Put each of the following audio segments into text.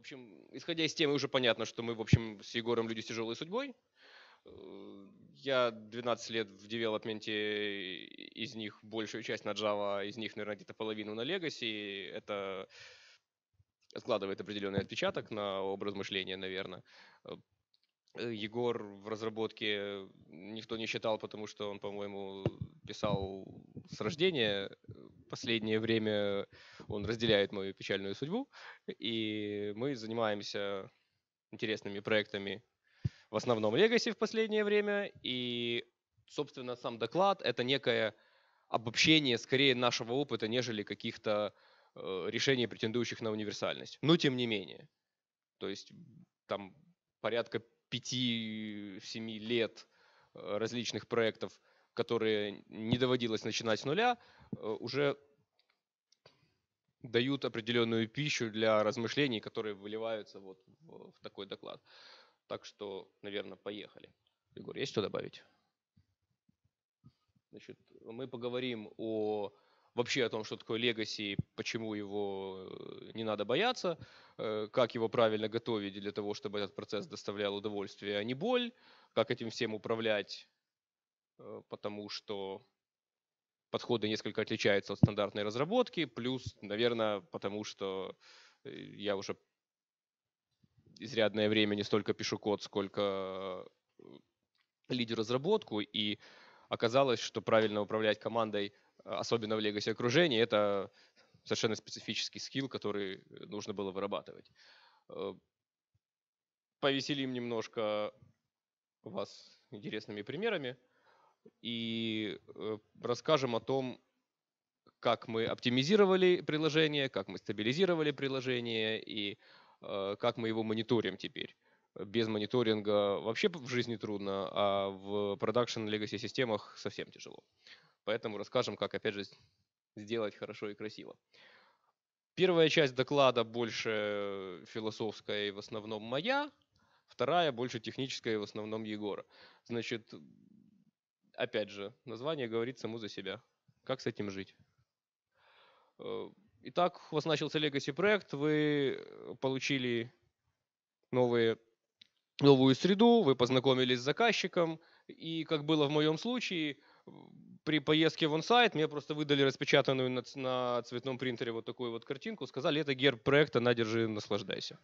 общем, исходя из темы, уже понятно, что мы, в общем, с Егором люди с тяжелой судьбой. Э, Я 12 лет в девелопменте, из них большую часть на Java, из них, наверное, где-то половину на Legacy. Это складывает определенный отпечаток на образ мышления, наверное. Егор в разработке никто не считал, потому что он, по-моему, писал с рождения. Последнее время он разделяет мою печальную судьбу. И мы занимаемся интересными проектами, в основном Legacy в последнее время. И, собственно, сам доклад — это некое обобщение скорее нашего опыта, нежели каких-то э, решений, претендующих на универсальность. Но тем не менее. То есть там порядка 5-7 лет э, различных проектов, которые не доводилось начинать с нуля, э, уже дают определенную пищу для размышлений, которые выливаются вот в, такой доклад. Так что, наверное, поехали. Егор, есть что добавить? Значит, мы поговорим о вообще о том, что такое Legacy, почему его э, не надо бояться, э, как его правильно готовить для того, чтобы этот процесс доставлял удовольствие, а не боль, как этим всем управлять, потому что подходы несколько отличаются от стандартной разработки, плюс, наверное, потому что я уже изрядное время не столько пишу код, сколько лидер разработку, и оказалось, что правильно управлять командой – особенно в Legacy окружении, это совершенно специфический скилл, который нужно было вырабатывать. Э, повеселим немножко вас интересными примерами и э, расскажем о том, как мы оптимизировали приложение, как мы стабилизировали приложение и э, как мы его мониторим теперь. Без мониторинга вообще в жизни трудно, а в продакшн legacy системах совсем тяжело. Поэтому расскажем, как, опять же, сделать хорошо и красиво. Первая часть доклада больше философская и в основном моя, вторая больше техническая и в основном Егора. Значит, опять же, название говорит само за себя. Как с этим жить? Э, итак, у вас начался Legacy проект, вы получили новые, новую среду, вы познакомились с заказчиком, и как было в моем случае, при поездке в онсайт мне просто выдали распечатанную на, на цветном принтере вот такую вот картинку, сказали, это герб проекта, на, держи, наслаждайся.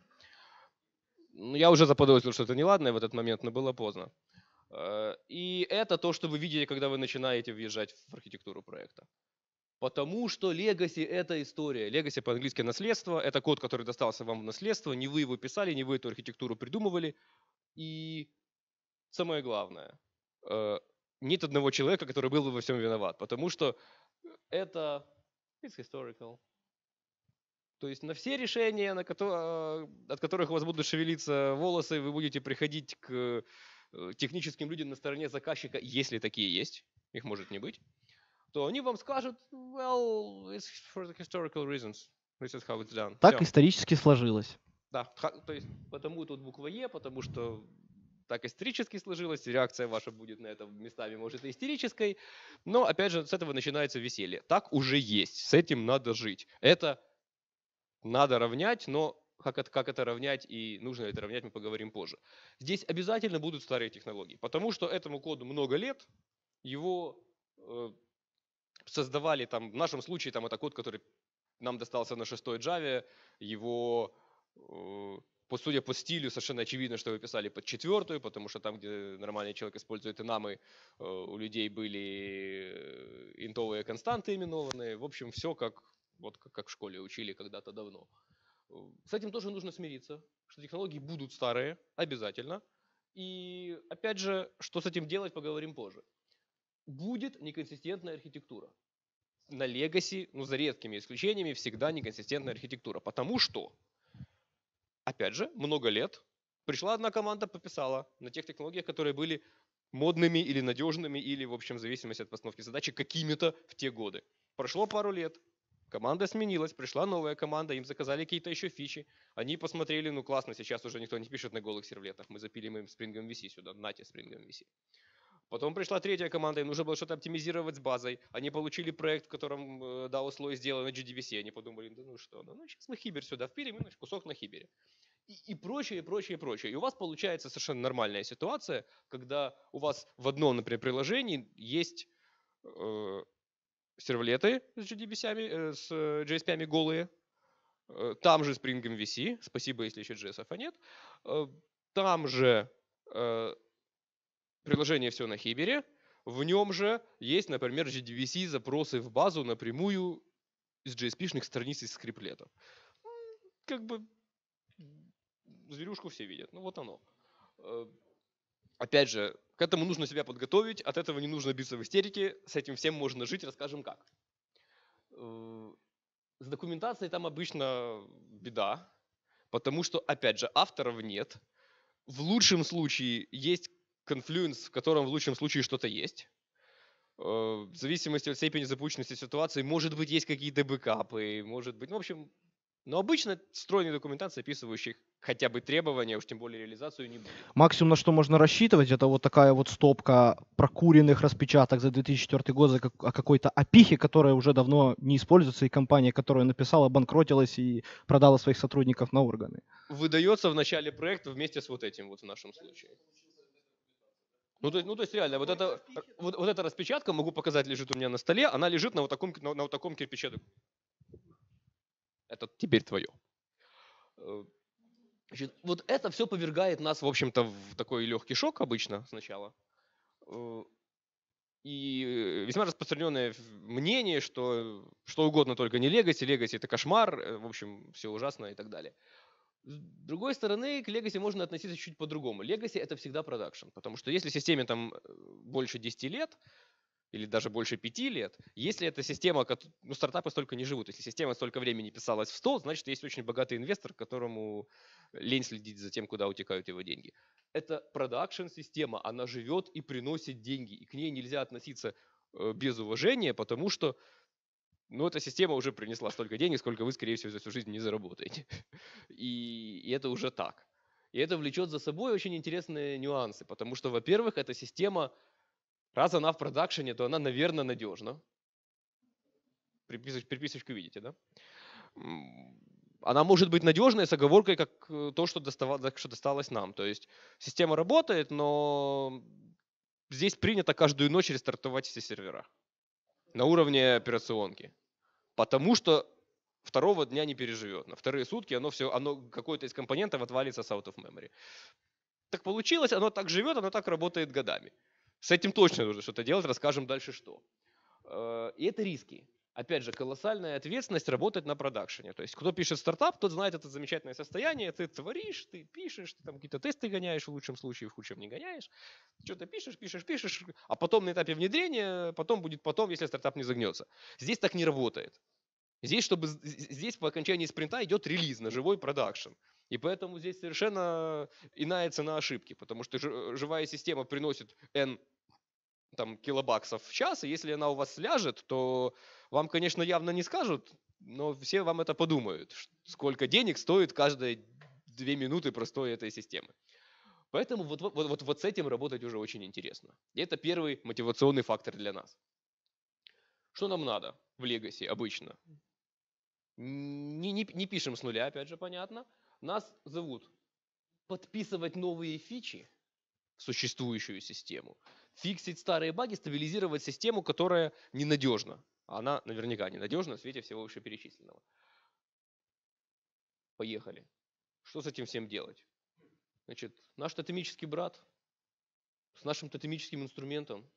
Ну, я уже заподозрил, что это неладно в этот момент, но было поздно. Э, и это то, что вы видите, когда вы начинаете въезжать в архитектуру проекта. Потому что Legacy – это история. Legacy по-английски наследство. Это код, который достался вам в наследство. Не вы его писали, не вы эту архитектуру придумывали. И самое главное, э, нет одного человека, который был бы во всем виноват, потому что это it's historical. То есть на все решения, на которые, от которых у вас будут шевелиться волосы, вы будете приходить к э, техническим людям на стороне заказчика, если такие есть, их может не быть, то они вам скажут, well, it's for the historical reasons. This is how it's done. Так Все. исторически сложилось. Да, то есть потому тут буква Е, потому что так исторически сложилось, реакция ваша будет на это местами, может, и истерической, но, опять же, с этого начинается веселье. Так уже есть, с этим надо жить. Это надо равнять, но как это, как это равнять и нужно ли это равнять, мы поговорим позже. Здесь обязательно будут старые технологии, потому что этому коду много лет, его э, создавали там, в нашем случае там это код, который нам достался на шестой Java, его э, по, судя по стилю, совершенно очевидно, что вы писали под четвертую, потому что там, где нормальный человек использует инамы, э, у людей были э, интовые константы именованные. В общем, все как, вот, как в школе учили когда-то давно. С этим тоже нужно смириться, что технологии будут старые, обязательно. И опять же, что с этим делать, поговорим позже. Будет неконсистентная архитектура. На Legacy, ну за редкими исключениями, всегда неконсистентная архитектура. Потому что опять же, много лет пришла одна команда, пописала на тех технологиях, которые были модными или надежными, или, в общем, в зависимости от постановки задачи, какими-то в те годы. Прошло пару лет, команда сменилась, пришла новая команда, им заказали какие-то еще фичи. Они посмотрели, ну классно, сейчас уже никто не пишет на голых сервлетах, мы запилим им Spring MVC сюда, нате Spring MVC. Потом пришла третья команда, им нужно было что-то оптимизировать с базой. Они получили проект, в котором э, DAO слой сделан на GDVC. Они подумали, да ну что, ну, ну сейчас мы хибер сюда впилим, и кусок на хибере. и, и прочее, и прочее, и прочее. И у вас получается совершенно нормальная ситуация, когда у вас в одном, например, приложении есть э, сервлеты с JDBC, э, с JSP голые, э, там же Spring MVC, спасибо, если еще JS нет, э, там же э, приложение все на Хибере, в нем же есть, например, JDBC запросы в базу напрямую из JSP-шных страниц из скриплетов. Как бы зверюшку все видят. Ну вот оно. Опять же, к этому нужно себя подготовить, от этого не нужно биться в истерике, с этим всем можно жить, расскажем как. Э, с документацией там обычно беда, потому что, опять же, авторов нет. В лучшем случае есть Confluence, в котором в лучшем случае что-то есть. Э, в зависимости от степени запущенности ситуации, может быть, есть какие-то бэкапы, может быть, ну, в общем, но обычно стройной документации, описывающих хотя бы требования, уж тем более реализацию, не будет. Максимум, на что можно рассчитывать, это вот такая вот стопка прокуренных распечаток за 2004 год за как, о какой-то апихе, которая уже давно не используется, и компания, которая написала, банкротилась и продала своих сотрудников на органы. Выдается в начале проекта вместе с вот этим вот в нашем случае. Ну то, есть, ну, то есть реально, вот, это, вот, вот эта распечатка, могу показать, лежит у меня на столе, она лежит на вот таком, на, на вот таком кирпиче. Это теперь твое. Э, значит, вот это все повергает нас, в общем-то, в такой легкий шок обычно сначала. Э, и весьма распространенное мнение, что что угодно, только не Legacy, Legacy это кошмар, э, в общем, все ужасно и так далее. С другой стороны, к Legacy можно относиться чуть по-другому. Legacy это всегда продакшн, потому что если системе там больше 10 лет, или даже больше пяти лет, если эта система, ну, стартапы столько не живут, если система столько времени писалась в стол, значит, есть очень богатый инвестор, которому лень следить за тем, куда утекают его деньги. Это продакшн-система, она живет и приносит деньги, и к ней нельзя относиться э, без уважения, потому что ну, эта система уже принесла столько денег, сколько вы, скорее всего, за всю жизнь не заработаете. И, и это уже так. И это влечет за собой очень интересные нюансы, потому что, во-первых, эта система Раз она в продакшене, то она, наверное, надежна. Приписочку, приписочку видите, да? Она может быть надежной с оговоркой, как э, то, что, доставалось, что досталось нам. То есть система работает, но здесь принято каждую ночь рестартовать все сервера на уровне операционки. Потому что второго дня не переживет. На вторые сутки оно все, оно какой-то из компонентов отвалится с out of memory. Так получилось, оно так живет, оно так работает годами. С этим точно нужно что-то делать, расскажем дальше что. Э, и это риски. Опять же, колоссальная ответственность работать на продакшене. То есть, кто пишет стартап, тот знает это замечательное состояние. Ты творишь, ты пишешь, ты там какие-то тесты гоняешь в лучшем случае, в худшем не гоняешь. Что-то пишешь, пишешь, пишешь, а потом на этапе внедрения, потом будет потом, если стартап не загнется. Здесь так не работает. Здесь, чтобы, здесь по окончании спринта идет релиз на живой продакшн. И поэтому здесь совершенно иная цена ошибки, потому что живая система приносит N там, килобаксов в час, и если она у вас ляжет, то вам, конечно, явно не скажут, но все вам это подумают, сколько денег стоит каждые две минуты простой этой системы. Поэтому вот, вот, вот, вот с этим работать уже очень интересно. И это первый мотивационный фактор для нас. Что нам надо в Legacy обычно? Не, не, не пишем с нуля, опять же, понятно. Нас зовут подписывать новые фичи в существующую систему, фиксить старые баги, стабилизировать систему, которая ненадежна. Она наверняка ненадежна в свете всего вышеперечисленного. Поехали. Что с этим всем делать? Значит, наш тотемический брат с нашим тотемическим инструментом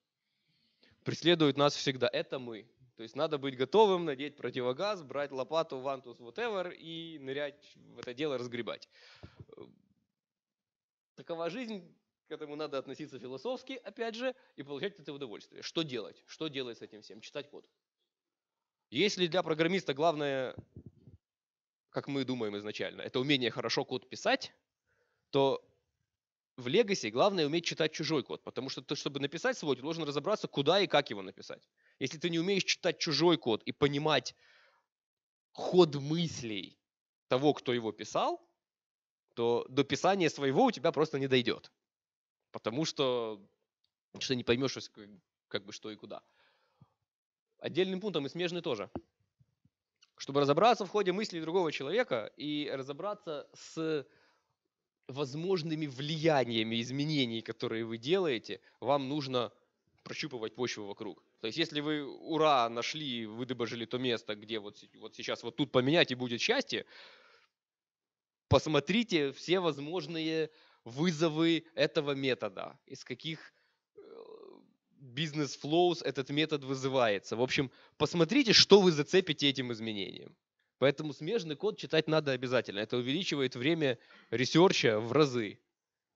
преследует нас всегда. Это мы. То есть надо быть готовым, надеть противогаз, брать лопату, вантус, whatever и нырять в это дело, разгребать. Такова жизнь, к этому надо относиться философски, опять же, и получать этого удовольствие. Что делать? Что делать с этим всем? Читать код. Если для программиста главное, как мы думаем изначально, это умение хорошо код писать, то в Legacy главное уметь читать чужой код, потому что чтобы написать свой, ты должен разобраться, куда и как его написать. Если ты не умеешь читать чужой код и понимать ход мыслей того, кто его писал, то до писания своего у тебя просто не дойдет. Потому что, что не поймешь, как бы что и куда. Отдельным пунктом и смежный тоже. Чтобы разобраться в ходе мыслей другого человека и разобраться с возможными влияниями изменений, которые вы делаете, вам нужно прощупывать почву вокруг. То есть если вы, ура, нашли, выдыбожили то место, где вот, вот сейчас вот тут поменять и будет счастье, посмотрите все возможные вызовы этого метода, из каких э, бизнес- flows этот метод вызывается. В общем, посмотрите, что вы зацепите этим изменением. Поэтому смежный код читать надо обязательно. Это увеличивает время research а в разы,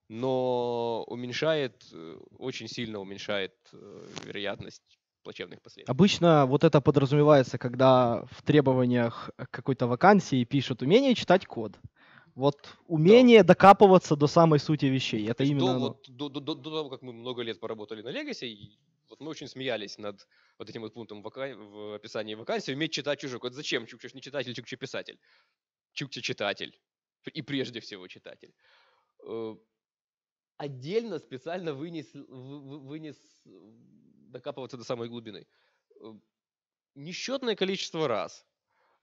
но уменьшает, э, очень сильно уменьшает э, вероятность плачевных последствий. Обычно вот это подразумевается, когда в требованиях какой-то вакансии пишут умение читать код. Вот умение да. докапываться до самой сути вещей. Это именно. До, вот, до, до, до, до того, как мы много лет поработали на Legacy, вот мы очень смеялись над вот этим вот пунктом в, вака... в описании вакансии, уметь читать чужой код. Зачем? Чукча не читатель, Чукча писатель. Чукча читатель. И прежде всего читатель. Э, отдельно специально вынес, вынес докапываться до самой глубины. Э, несчетное количество раз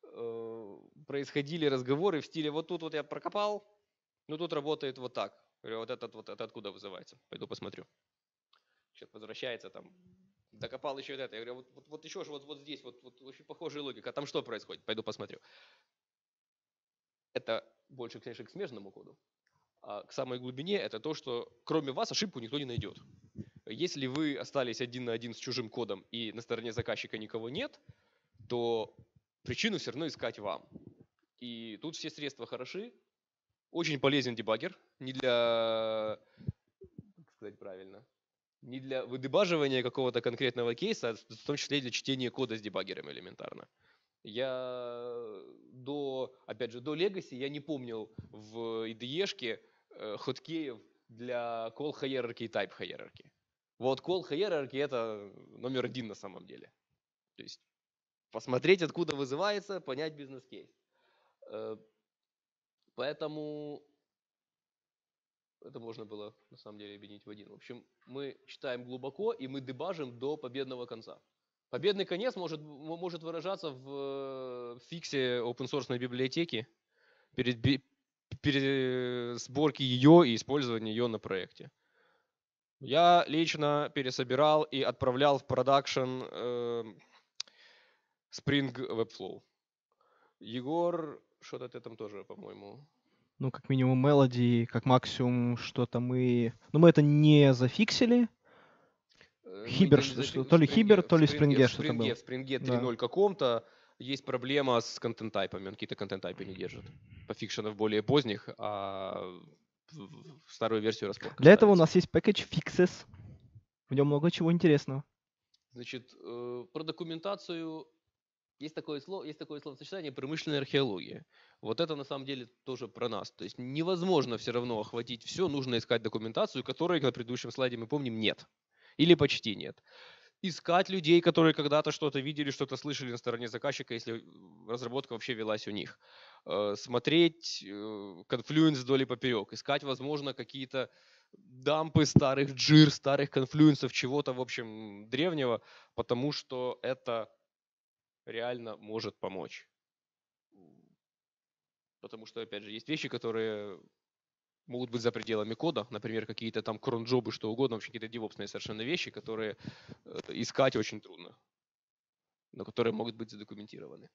э, происходили разговоры в стиле вот тут вот я прокопал, ну тут работает вот так. Говорю, вот этот вот это откуда вызывается? Пойду посмотрю. Человек возвращается там, докопал еще это. Я говорю, вот, вот, вот еще же вот, вот здесь, вот, вот очень похожая логика. А там что происходит? Пойду посмотрю. Это больше, конечно, к смежному коду. А к самой глубине это то, что кроме вас ошибку никто не найдет. Если вы остались один на один с чужим кодом и на стороне заказчика никого нет, то причину все равно искать вам. И тут все средства хороши. Очень полезен дебаггер. Не для, как сказать правильно, не для выдебаживания какого-то конкретного кейса, а в том числе и для чтения кода с дебаггером элементарно. Я до, опять же, до Legacy я не помнил в IDE-шке э, хоткеев для call hierarchy и type hierarchy. Вот call hierarchy это номер один на самом деле. То есть посмотреть, откуда вызывается, понять бизнес-кейс. Э, поэтому это можно было на самом деле объединить в один. В общем, мы читаем глубоко и мы дебажим до победного конца. Победный конец может, может выражаться в фиксе open source библиотеки перед, перед сборки ее и использования ее на проекте. Я лично пересобирал и отправлял в продакшн э, Spring Webflow. Егор, что-то ты там тоже, по-моему, ну, как минимум, мелодии, как максимум что-то мы... Ну, мы это не зафиксили. Э, хибер, что, что, то ли Хибер, то ли Спринге что-то было. В Спринге 3.0 да. каком-то есть проблема с контент-тайпами, он какие-то контент-тайпы не держит. По фикшенов более поздних, а старую версию распорка. Для этого у нас есть package fixes. В нем много чего интересного. Значит, э, про документацию есть такое слово, есть такое словосочетание промышленная археология. Вот это на самом деле тоже про нас. То есть невозможно все равно охватить все, нужно искать документацию, которой на предыдущем слайде мы помним нет. Или почти нет. Искать людей, которые когда-то что-то видели, что-то слышали на стороне заказчика, если разработка вообще велась у них. Э, смотреть конфлюенс э, вдоль и поперек. Искать, возможно, какие-то дампы старых джир, старых конфлюенсов, чего-то, в общем, древнего, потому что это реально может помочь. Потому что, опять же, есть вещи, которые могут быть за пределами кода, например, какие-то там кронджобы, что угодно, вообще какие-то девопсные совершенно вещи, которые э, искать очень трудно, но которые могут быть задокументированы.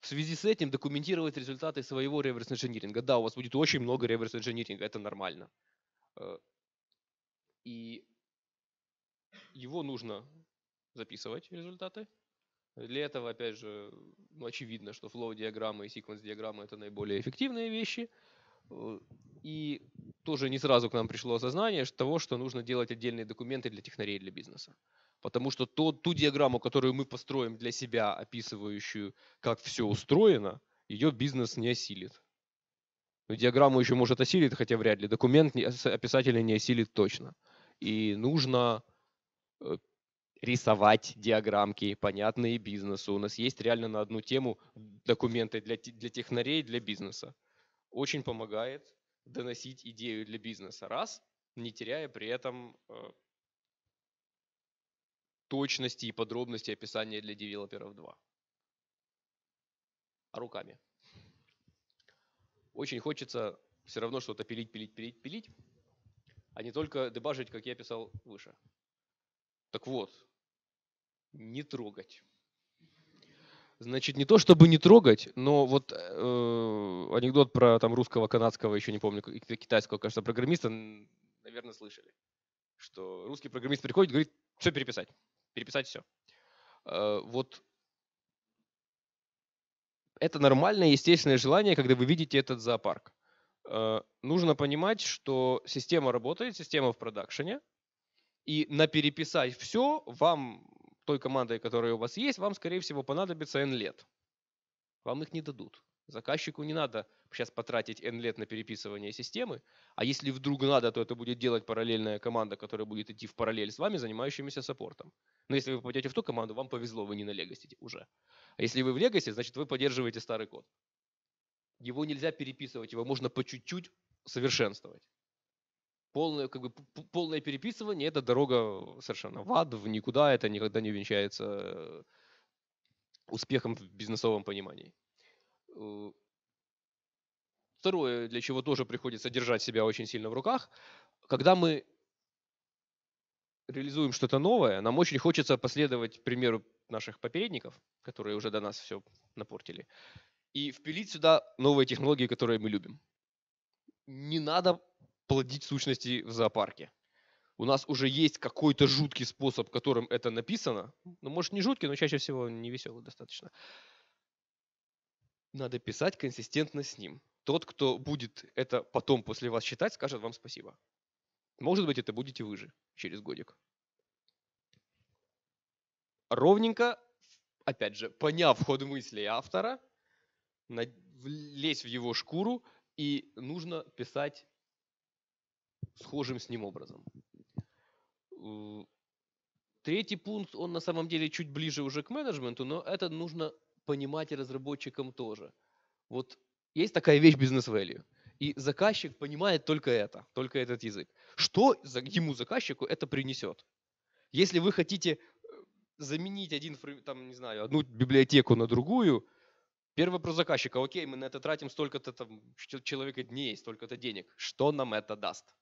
В связи с этим документировать результаты своего реверс-инжиниринга. Да, у вас будет очень много реверс-инжиниринга, это нормально. Э, и его нужно записывать, результаты, для этого, опять же, ну, очевидно, что флоу-диаграммы и секвенс-диаграммы – это наиболее эффективные вещи. Э, и тоже не сразу к нам пришло осознание того, что нужно делать отдельные документы для технарей для бизнеса. Потому что то, ту диаграмму, которую мы построим для себя, описывающую, как все устроено, ее бизнес не осилит. Но диаграмму еще может осилить, хотя вряд ли. Документ описателя не осилит точно. И нужно э, рисовать диаграммки, понятные бизнесу. У нас есть реально на одну тему документы для, для технарей, для бизнеса. Очень помогает доносить идею для бизнеса. Раз, не теряя при этом э, точности и подробности описания для девелоперов. Два. А руками. Очень хочется все равно что-то пилить, пилить, пилить, пилить, а не только дебажить, как я писал выше. Так вот, не трогать. Значит, не то чтобы не трогать, но вот э, анекдот про там русского, канадского, еще не помню, китайского, кажется, программиста, наверное, слышали. Что русский программист приходит, говорит, все переписать. Переписать все. Э, вот это нормальное, естественное желание, когда вы видите этот зоопарк. Э, нужно понимать, что система работает, система в продакшене, и на переписать все вам, той командой, которая у вас есть, вам, скорее всего, понадобится N лет. Вам их не дадут. Заказчику не надо сейчас потратить N лет на переписывание системы, а если вдруг надо, то это будет делать параллельная команда, которая будет идти в параллель с вами, занимающимися саппортом. Но если вы попадете в ту команду, вам повезло, вы не на Legacy уже. А если вы в Legacy, значит вы поддерживаете старый код. Его нельзя переписывать, его можно по чуть-чуть совершенствовать. Полное, как бы, полное переписывание – это дорога совершенно в ад, в никуда, это никогда не венчается э, успехом в бизнесовом понимании. Э, второе, для чего тоже приходится держать себя очень сильно в руках, когда мы реализуем что-то новое, нам очень хочется последовать примеру наших попередников, которые уже до нас все напортили, и впилить сюда новые технологии, которые мы любим. Не надо плодить сущности в зоопарке. У нас уже есть какой-то жуткий способ, которым это написано. Ну, может, не жуткий, но чаще всего не веселый достаточно. Надо писать консистентно с ним. Тот, кто будет это потом после вас читать, скажет вам спасибо. Может быть, это будете вы же через годик. Ровненько, опять же, поняв ход мысли автора, лезть в его шкуру, и нужно писать схожим с ним образом. Э, третий пункт, он на самом деле чуть ближе уже к менеджменту, но это нужно понимать и разработчикам тоже. Вот есть такая вещь бизнес value. И заказчик понимает только это, только этот язык. Что ему, заказчику, это принесет? Если вы хотите э, заменить один, там, не знаю, одну библиотеку на другую, первый вопрос заказчика, окей, мы на это тратим столько-то там, человека дней, столько-то денег. Что нам это даст?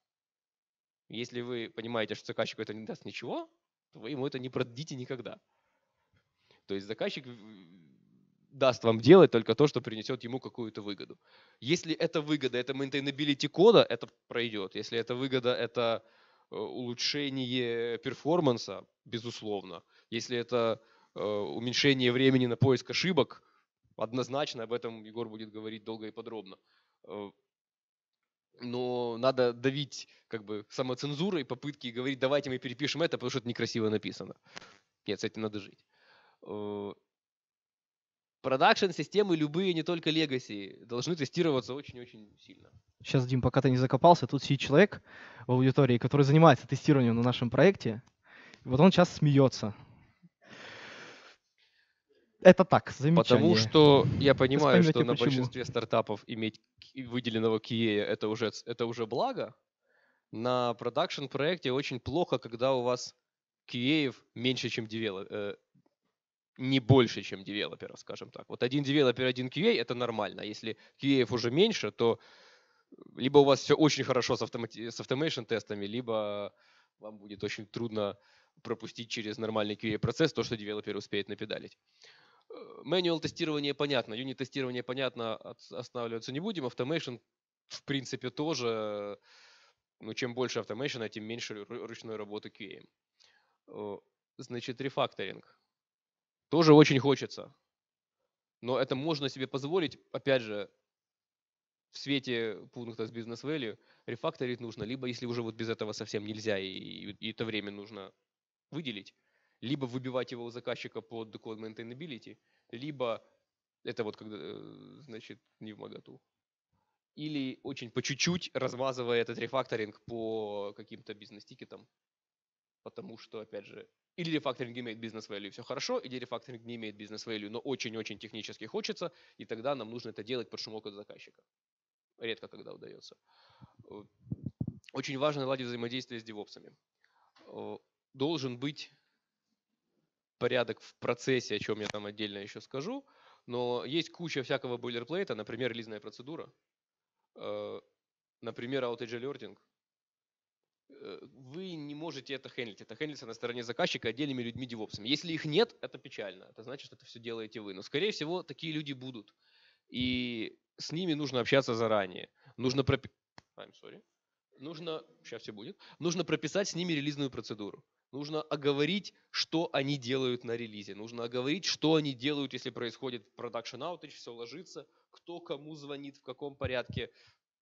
Если вы понимаете, что заказчику это не даст ничего, то вы ему это не продадите никогда. То есть заказчик даст вам делать только то, что принесет ему какую-то выгоду. Если эта выгода, это maintainability кода, это пройдет. Если эта выгода, это э, улучшение перформанса, безусловно. Если это э, уменьшение времени на поиск ошибок, однозначно об этом Егор будет говорить долго и подробно. Э, но надо давить как бы самоцензурой, попытки говорить, давайте мы перепишем это, потому что это некрасиво написано. Нет, с этим надо жить. Продакшн-системы любые, не только Legacy, должны тестироваться очень-очень сильно. Сейчас, Дим, пока ты не закопался, тут сидит человек в аудитории, который занимается тестированием на нашем проекте. Вот он сейчас смеется. Это так, замечание. Потому что я понимаю, что на большинстве стартапов иметь выделенного QA это уже, это уже благо. На продакшн проекте очень плохо, когда у вас QA меньше, чем девелоперов не больше, чем девелоперов, скажем так. Вот один девелопер, один QA – это нормально. Если QA уже меньше, то либо у вас все очень хорошо с, автомати- с automation тестами, либо вам будет очень трудно пропустить через нормальный QA-процесс то, что девелопер успеет напедалить. Manual тестирование понятно, юнит тестирование понятно, останавливаться не будем. Automation в принципе тоже, ну чем больше automation, тем меньше ручной работы QA. Э, значит, рефакторинг. Тоже очень хочется. Но это можно себе позволить, опять же, в свете пункта с бизнес value, рефакторить нужно, либо если уже вот без этого совсем нельзя и, и это время нужно выделить, либо выбивать его у заказчика под code maintainability, либо это вот когда, э, значит, не в моготу. Или очень по чуть-чуть размазывая этот рефакторинг по каким-то бизнес-тикетам, потому что, опять же, или рефакторинг имеет бизнес-value, все хорошо, или рефакторинг не имеет бизнес-value, но очень-очень технически хочется, и тогда нам нужно это делать под шумок от заказчика. Редко когда удается. Э, очень важно наладить взаимодействие с девопсами. Э, должен быть порядок в процессе, о чем я там отдельно еще скажу, но есть куча всякого бойлерплейта, например, релизная процедура. Э, например, outage alerting, э, вы не можете это хендлить. Это хендлится на стороне заказчика отдельными людьми девопсами. Если их нет, это печально. Это значит, что это все делаете вы. Но, скорее всего, такие люди будут. И с ними нужно общаться заранее. Нужно пропи... Нужно, сейчас все будет, нужно прописать с ними релизную процедуру. Нужно оговорить, что они делают на релизе. Нужно оговорить, что они делают, если происходит production outage, все ложится, кто кому звонит, в каком порядке,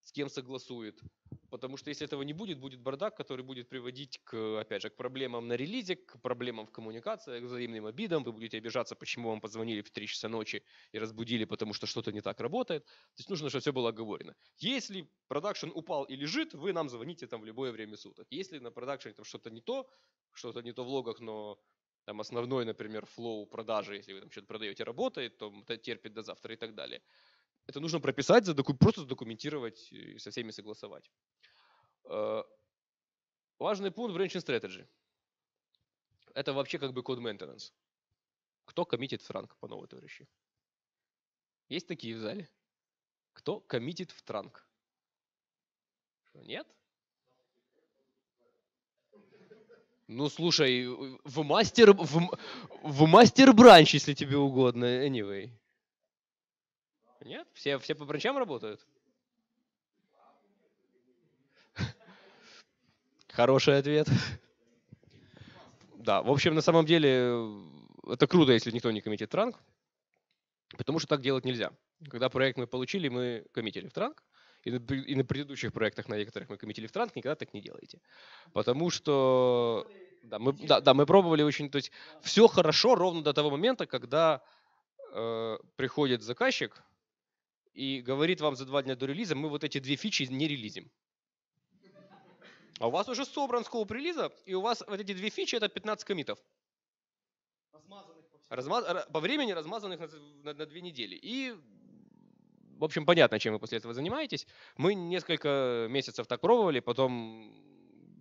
с кем согласует. Потому что если этого не будет, будет бардак, который будет приводить к, опять же, к проблемам на релизе, к проблемам в коммуникации, к взаимным обидам. Вы будете обижаться, почему вам позвонили в 3 часа ночи и разбудили, потому что что-то не так работает. То есть нужно, чтобы все было оговорено. Если продакшн упал и лежит, вы нам звоните там в любое время суток. Если на продакшене там что-то не то, что-то не то в логах, но там основной, например, flow продажи, если вы там что-то продаете, работает, то терпит до завтра и так далее. Это нужно прописать, задоку, просто задокументировать и со всеми согласовать. Э, важный пункт в Branching Strategy. Это вообще как бы код maintenance. Кто коммитит франк по новой товарищи? Есть такие в зале? Кто коммитит в транк? Что, нет? Ну, слушай, в мастер, в, в мастер бранч, если тебе угодно, anyway. Нет? Все, все по бранчам работают? Хороший ответ. Да, в общем, на самом деле, это круто, если никто не коммитит транк, потому что так делать нельзя. Когда проект мы получили, мы коммитили в транк, и на, и на предыдущих проектах, на некоторых мы коммитили в транк, никогда так не делаете. Потому что да, мы, да, да, мы пробовали очень, то есть все хорошо ровно до того момента, когда э, приходит заказчик и говорит вам за два дня до релиза, мы вот эти две фичи не релизим. А у вас уже собран скоп релиза, и у вас вот эти две фичи это 15 комитов. Размаз... По времени размазанных на, на, на две недели. И, в общем, понятно, чем вы после этого занимаетесь. Мы несколько месяцев так пробовали, потом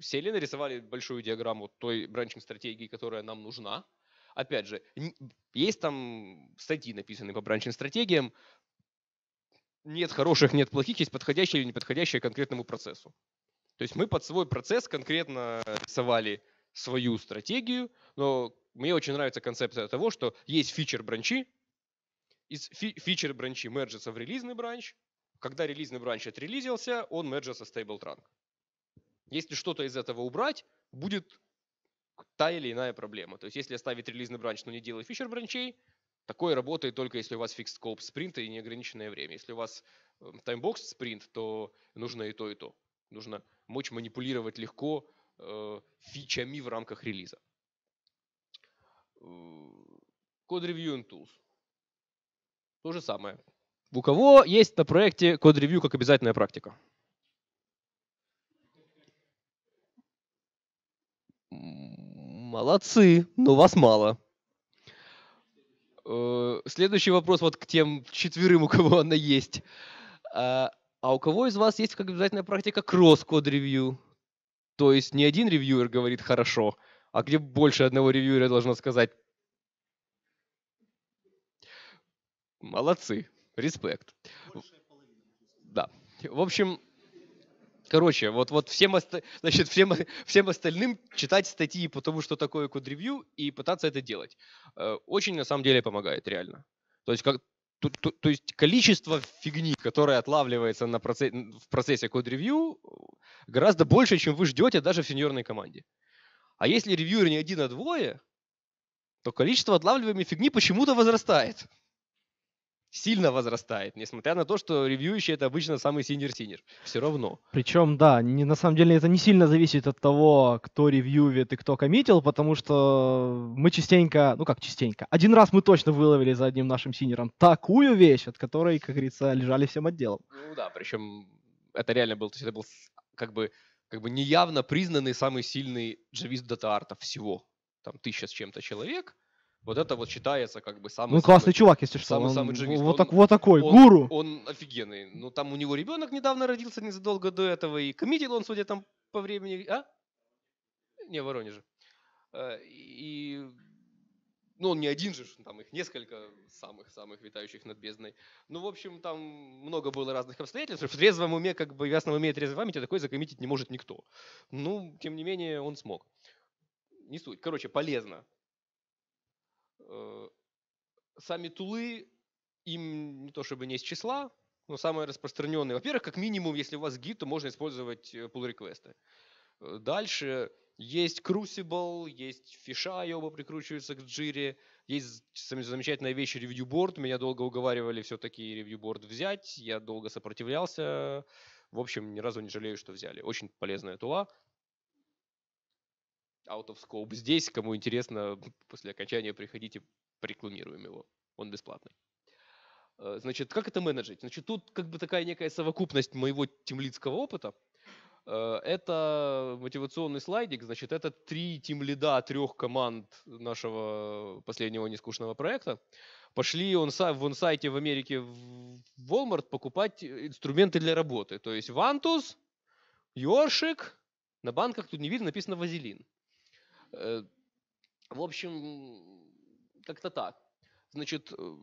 сели, нарисовали большую диаграмму той бранчинг стратегии, которая нам нужна. Опять же, есть там статьи, написанные по бранчинг стратегиям. Нет хороших, нет плохих, есть подходящие или неподходящие конкретному процессу. То есть мы под свой процесс конкретно рисовали свою стратегию, но мне очень нравится концепция того, что есть фичер-бранчи, из фи- фичер-бранчи мерджится в релизный бранч, когда релизный бранч отрелизился, он мерджится с stable trunk. Если что-то из этого убрать, будет та или иная проблема. То есть если оставить релизный бранч, но не делать фичер-бранчей, такое работает только если у вас fixed scope спринта и неограниченное время. Если у вас таймбокс эм, спринт, то нужно и то, и то. Нужно мочь манипулировать легко э, фичами в рамках релиза. Code Reviewing Tools. То же самое. У кого есть на проекте Code Review как обязательная практика? Молодцы, но вас мало. Э, следующий вопрос вот к тем четверым, у кого она есть. А, а у кого из вас есть как обязательная практика кросс-код ревью? То есть не один ревьюер говорит хорошо, а где больше одного ревьюера должно сказать Молодцы, респект. Да. В общем, короче, вот, вот всем, значит, всем, всем остальным читать статьи по тому, что такое код-ревью, и пытаться это делать. Э, очень, на самом деле, помогает, реально. То есть, как, то, то, то есть количество фигни, которое отлавливается на процесс, в процессе код-ревью, гораздо больше, чем вы ждете даже в сеньорной команде. А если ревьюер не один, а двое, то количество отлавливаемой фигни почему-то возрастает. Сильно возрастает, несмотря на то, что ревьюющий это обычно самый senior-senior. Все равно. Причем, да, не, на самом деле это не сильно зависит от того, кто ревьювит и кто коммитил, потому что мы частенько, ну как частенько, один раз мы точно выловили за одним нашим senior ом такую вещь, от которой, как говорится, лежали всем отделом. Ну да, причем это реально был, то есть это был как бы, как бы неявно признанный самый сильный джавист DataArt а всего. Там тысяча с чем-то человек, вот это вот считается как бы самый... Ну, классный самый, чувак, если что. Самый, он, самый джавист. Вот, так, вот такой, он, гуру. Он офигенный. Ну, там у него ребенок недавно родился незадолго до этого, и коммитил он, судя там по времени... А? Не, в Воронеже. Э, и ну, он не один же, там их несколько самых-самых витающих над бездной. Ну, в общем, там много было разных обстоятельств. В трезвом уме, как бы в ясном уме и трезвой памяти такой закоммитить не может никто. Ну, тем не менее, он смог. Не суть. Короче, полезно. Э, сами тулы, им не то чтобы не из числа, но самые распространенные. Во-первых, как минимум, если у вас гид, то можно использовать э, pull реквесты э, Дальше есть Crucible, есть Fisheye, оба прикручиваются к Jira. Есть замечательная вещь Board. Меня долго уговаривали все-таки Board взять. Я долго сопротивлялся. В общем, ни разу не жалею, что взяли. Очень полезная тула. Out of scope здесь. Кому интересно, после окончания приходите, порекламируем его. Он бесплатный. Э, значит, как это менеджить? Значит, тут как бы такая некая совокупность моего темлицкого опыта – Э, это мотивационный слайдик, значит, это три тим-лида трех команд нашего последнего нескучного проекта. Пошли он в онсайте в Америке в Walmart покупать инструменты для работы. То есть вантус, ёршик, на банках тут не видно, написано вазелин. Э, в общем, как-то так. Значит, э,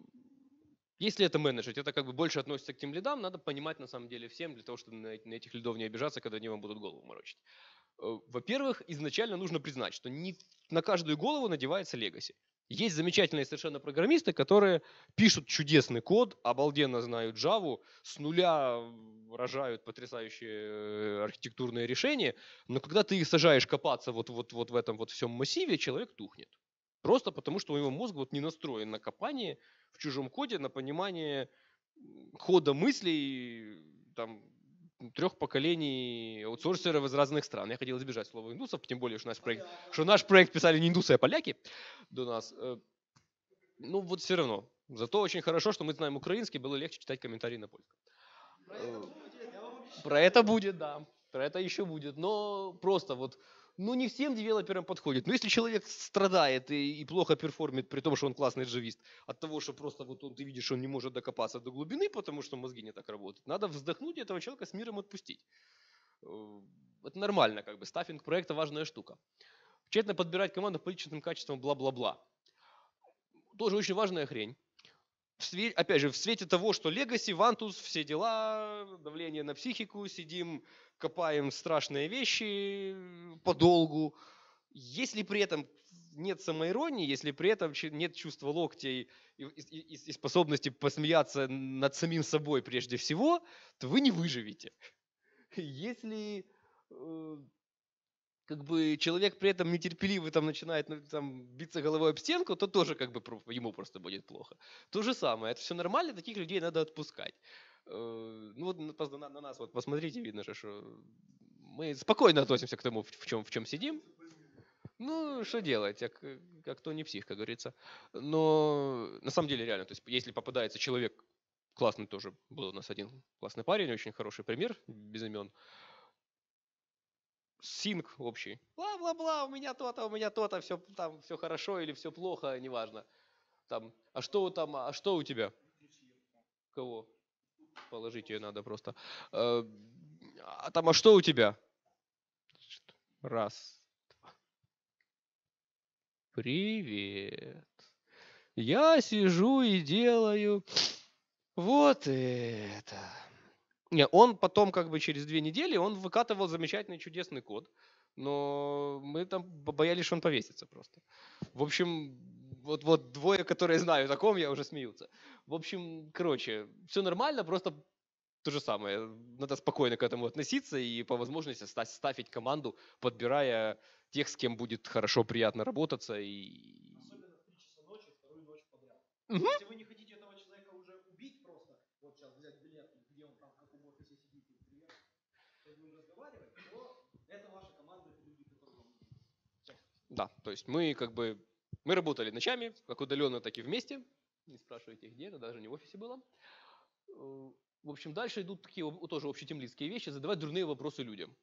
если это менеджить, это как бы больше относится к тем лидам, надо понимать на самом деле всем, для того, чтобы на, на этих лидов не обижаться, когда они вам будут голову морочить. Э, во-первых, изначально нужно признать, что не на каждую голову надевается легаси. Есть замечательные совершенно программисты, которые пишут чудесный код, обалденно знают Java, с нуля рожают потрясающие э, архитектурные решения, но когда ты их сажаешь копаться вот, вот, вот в этом вот всем массиве, человек тухнет. Просто потому, что у него мозг вот не настроен на копание в чужом коде, на понимание хода мыслей там, трех поколений аутсорсеров из разных стран. Я хотел избежать слова индусов, тем более, что наш проект, что наш проект писали не индусы, а поляки до нас. Э, ну вот все равно. Зато очень хорошо, что мы знаем украинский, было легче читать комментарии на польском. Про это будет, да. Про это еще будет. Но просто вот ну, не всем девелоперам подходит. Но если человек страдает и, и плохо perform ит, при том, что он классный джавист, от того, что просто вот он, ты видишь, он не может докопаться до глубины, потому что мозги не так работают, надо вздохнуть и этого человека с миром отпустить. Э, это нормально, как бы. Staffing проекта важная штука. Тщательно подбирать команду по личностным качествам, бла-бла-бла. Тоже очень важная хрень. В свете, опять же, в свете того, что Legacy, Вантус, все дела, давление на психику, сидим копаем страшные вещи подолгу. Если при этом нет самоиронии, если при этом нет чувства локтя и, и, и способности посмеяться над самим собой прежде всего, то вы не выживете. Если э, как бы человек при этом нетерпеливый там начинает ну, там, биться головой об стенку, то тоже как бы ему просто будет плохо. То же самое, это все нормально, таких людей надо отпускать. Э, ну вот на, на нас вот посмотрите, видно же, что мы спокойно относимся к тому, в чем, в чем сидим. Ну, что делать, как, как то не псих, как говорится. Но на самом деле реально, то есть если попадается человек, классный тоже, был у нас один классный парень, очень хороший пример, без имен, синк общий. Бла-бла-бла, у меня то-то, у меня то-то, все, там все хорошо или все плохо, неважно. Там, а что там, а что у тебя? Кого? Положить ее надо просто. Э, а там, а что у тебя? Раз, два. Привет. Я сижу и делаю вот это. Не, он потом как бы через две недели, он выкатывал замечательный чудесный код, но мы там боялись, что он повесится просто. В общем, вот, вот двое, которые знают о ком, я уже смеются. В общем, короче, все нормально, просто то же самое. Надо спокойно к этому относиться и по возможности ставить команду, подбирая тех, с кем будет хорошо, приятно работаться. И... Особенно в 3 часа ночи, вторую ночь подряд. Угу. Если вы не хотите этого человека уже убить просто, вот сейчас взять билет, где он там в каком офисе сидит, и приехать, с ним разговаривать, то это ваша команда, это люди, которые вам Да, то есть мы как бы мы работали ночами, как удаленно, так и вместе. Не спрашивайте где, это даже не в офисе было. Э, в общем, дальше идут такие тоже общетемлидские вещи, задавать дурные вопросы людям.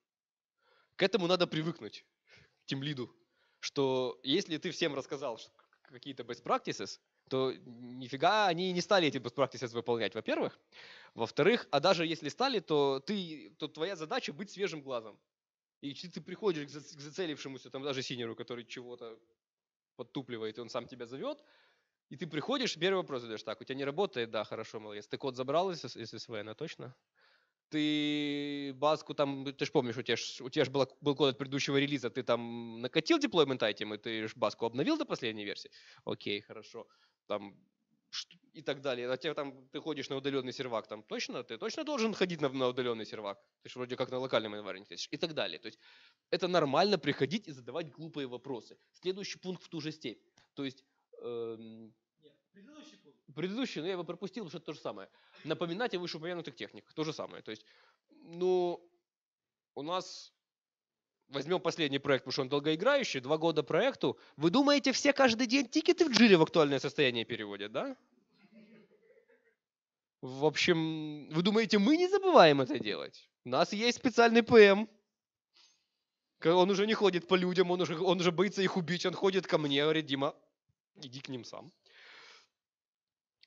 К этому надо привыкнуть, к темлиду, что если ты всем рассказал какие-то best practices, то нифига они не стали эти best practices выполнять, во-первых. Во-вторых, а даже если стали, то, ты, то твоя задача быть свежим глазом. И если ты приходишь к зацелившемуся, там даже синеру, который чего-то подтупливает, и он сам тебя зовет, и ты приходишь, первый вопрос задаешь, так, у тебя не работает, да, хорошо, молодец. Ты код забрал из, из SVN, точно? Ты базку там, ты же помнишь, у тебя ж, у тебя ж был, код от предыдущего релиза, ты там накатил deployment item, и ты ж базку обновил до последней версии? Окей, хорошо. Там и так далее. А тебе там ты ходишь на удаленный сервак, там точно ты точно должен ходить на, на удаленный сервак. Ты же вроде как на локальном environment и так далее. То есть это нормально приходить и задавать глупые вопросы. Следующий пункт в ту же степь. То есть эм, Предыдущий пункт. Предыдущий, но я его пропустил, потому что это то же самое. Напоминать о вышеупомянутых техниках. То же самое. То есть, ну, у нас возьмем последний проект, потому что он долгоиграющий, два года проекту. Вы думаете, все каждый день тикеты в джире в актуальное состояние переводят, да? В общем, вы думаете, мы не забываем это делать? У нас есть специальный ПМ. Он уже не ходит по людям, он уже, он уже боится их убить, он ходит ко мне, говорит, Дима, иди к ним сам.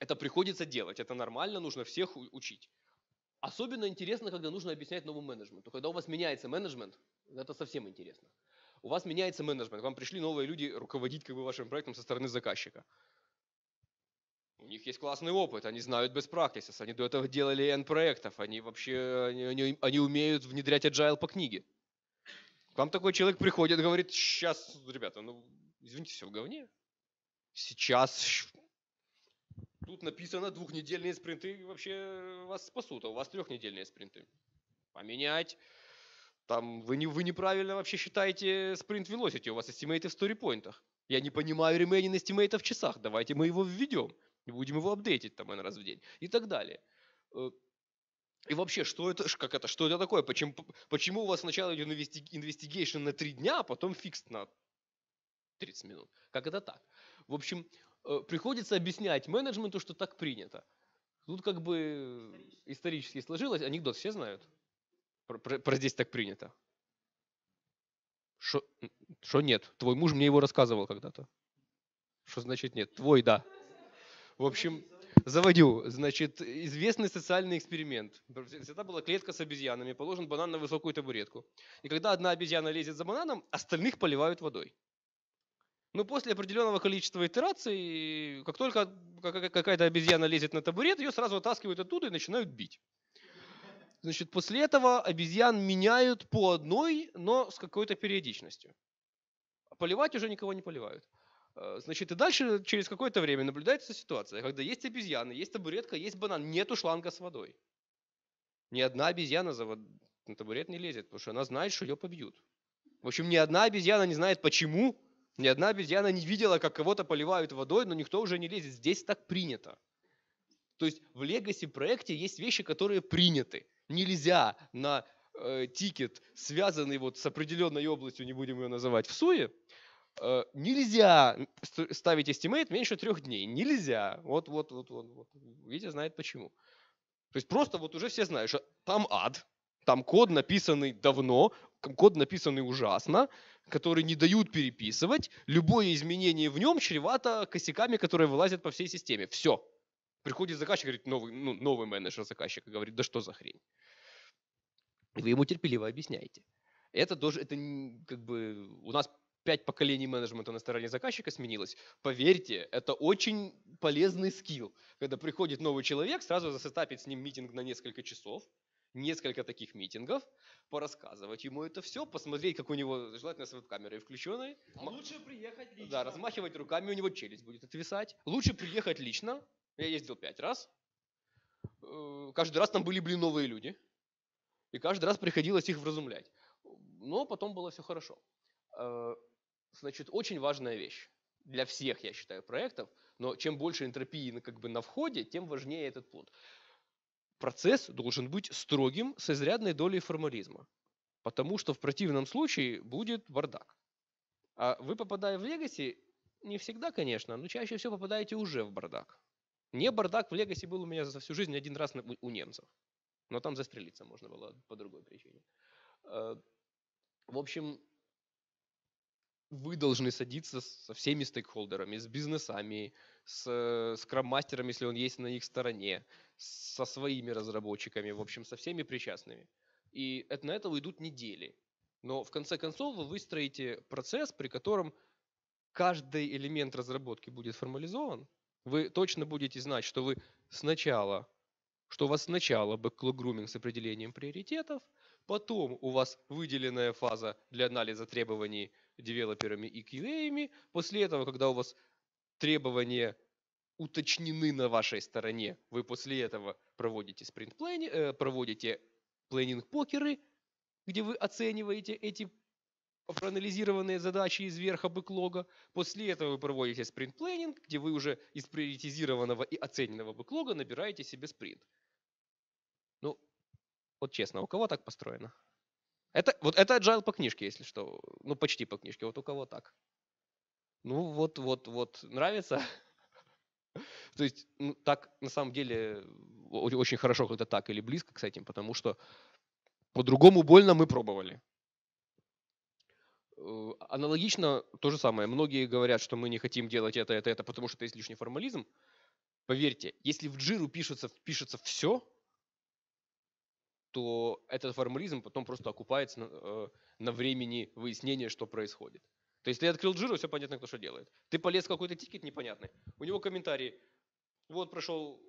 Это приходится делать, это нормально, нужно всех учить. Особенно интересно, когда нужно объяснять новому менеджменту. Когда у вас меняется менеджмент, это совсем интересно. У вас меняется менеджмент, вам пришли новые люди руководить как бы вашим проектом со стороны заказчика. У них есть классный опыт, они знают без practices, они до этого делали N проектов, они вообще, они, они, они умеют внедрять agile по книге. К вам такой человек приходит, говорит, сейчас, ребята, ну, извините, все в говне. Сейчас Тут написано двухнедельные спринты вообще вас спасут, а у вас трехнедельные спринты. Поменять. Там вы, не, вы неправильно вообще считаете спринт velocity, у вас estimate ы в story point ах. Я не понимаю remaining estimate а в часах, давайте мы его введем. И будем его апдейтить там раз в день. И так далее. Э, и вообще, что это, как это, что это такое? Почему, почему у вас сначала идет инвестигейшн на 3 дня, а потом фикс на 30 минут? Как это так? В общем, Э, приходится объяснять менеджменту, что так принято. Тут как бы исторически сложилось. Анекдот все знают? Про, про, про здесь так принято. Что нет? Твой муж мне его рассказывал когда-то. Что значит нет? Твой, да. В общем, заводю. Значит, известный социальный эксперимент. Всегда была клетка с обезьянами, положен банан на высокую табуретку. И когда одна обезьяна лезет за бананом, остальных поливают водой. Но после определенного количества итераций, как только какая-то обезьяна лезет на табурет, ее сразу оттаскивают оттуда и начинают бить. Значит, после этого обезьян меняют по одной, но с какой-то периодичностью. Поливать уже никого не поливают. Э, значит, и дальше через какое-то время наблюдается ситуация, когда есть обезьяны, есть табуретка, есть банан, нету шланга с водой. Ни одна обезьяна за вод... на табурет не лезет, потому что она знает, что ее побьют. В общем, ни одна обезьяна не знает, почему ни одна обезьяна не видела, как кого-то поливают водой, но никто уже не лезет. Здесь так принято. То есть в Legacy проекте есть вещи, которые приняты. Нельзя на э, тикет, связанный вот с определенной областью, не будем ее называть, в СУЕ, э, нельзя ставить estimate меньше трех дней. Нельзя. Вот, вот, вот, вот, вот. Витя знает почему. То есть просто вот уже все знают, что там ад, там код написанный давно, код написанный ужасно, который не дают переписывать. Любое изменение в нем чревато косяками, которые вылазят по всей системе. Все. Приходит заказчик, говорит, новый, ну, новый менеджер заказчика, говорит, да что за хрень? Вы ему терпеливо объясняете. Это тоже, это как бы, у нас пять поколений менеджмента на стороне заказчика сменилось. Поверьте, это очень полезный скилл. Когда приходит новый человек, сразу засетапить с ним митинг на несколько часов, несколько таких митингов, порассказывать ему это все, посмотреть, как у него, желательно с веб-камерой включенной. А лучше приехать лично. Да, размахивать руками, у него челюсть будет отвисать. Лучше приехать лично. Я ездил пять раз. Э, каждый раз там были, блин, новые люди. И каждый раз приходилось их вразумлять. Но потом было все хорошо. Э, значит, очень важная вещь для всех, я считаю, проектов, но чем больше энтропии как бы на входе, тем важнее этот пункт процесс должен быть строгим с изрядной долей формализма. Потому что в противном случае будет бардак. А вы, попадая в Legacy, не всегда, конечно, но чаще всего попадаете уже в бардак. Не бардак в Legacy был у меня за всю жизнь один раз у немцев. Но там застрелиться можно было по другой причине. Э, в общем, вы должны садиться со всеми стейкхолдерами, с бизнесами, с скрам-мастером, если он есть на их стороне, со своими разработчиками, в общем, со всеми причастными. И это, на это уйдут недели. Но в конце концов вы выстроите процесс, при котором каждый элемент разработки будет формализован, вы точно будете знать, что вы сначала, что у вас сначала backlog grooming с определением приоритетов, потом у вас выделенная фаза для анализа требований девелоперами и QA, после этого, когда у вас требования уточнены на вашей стороне, вы после этого проводите спринт э, проводите планинг покеры, где вы оцениваете эти проанализированные задачи из верха бэклога. После этого вы проводите спринт-планинг, где вы уже из приоритизированного и оцененного бэклога набираете себе спринт. Ну, вот честно, у кого так построено? Это, вот это agile по книжке, если что. Ну, почти по книжке. Вот у кого так? Ну, вот, вот, вот. Нравится? То есть, ну, так на самом деле очень хорошо, когда так или близко к этим, потому что по-другому больно мы пробовали. Э, аналогично то же самое. Многие говорят, что мы не хотим делать это, это, это, потому что это есть лишний формализм. Поверьте, если в джиру пишется, пишется все, то этот формализм потом просто окупается на, э, на времени выяснения, что происходит. То есть ты открыл джиру, все понятно, кто что делает. Ты полез в какой-то тикет непонятный, у него комментарии. Вот прошел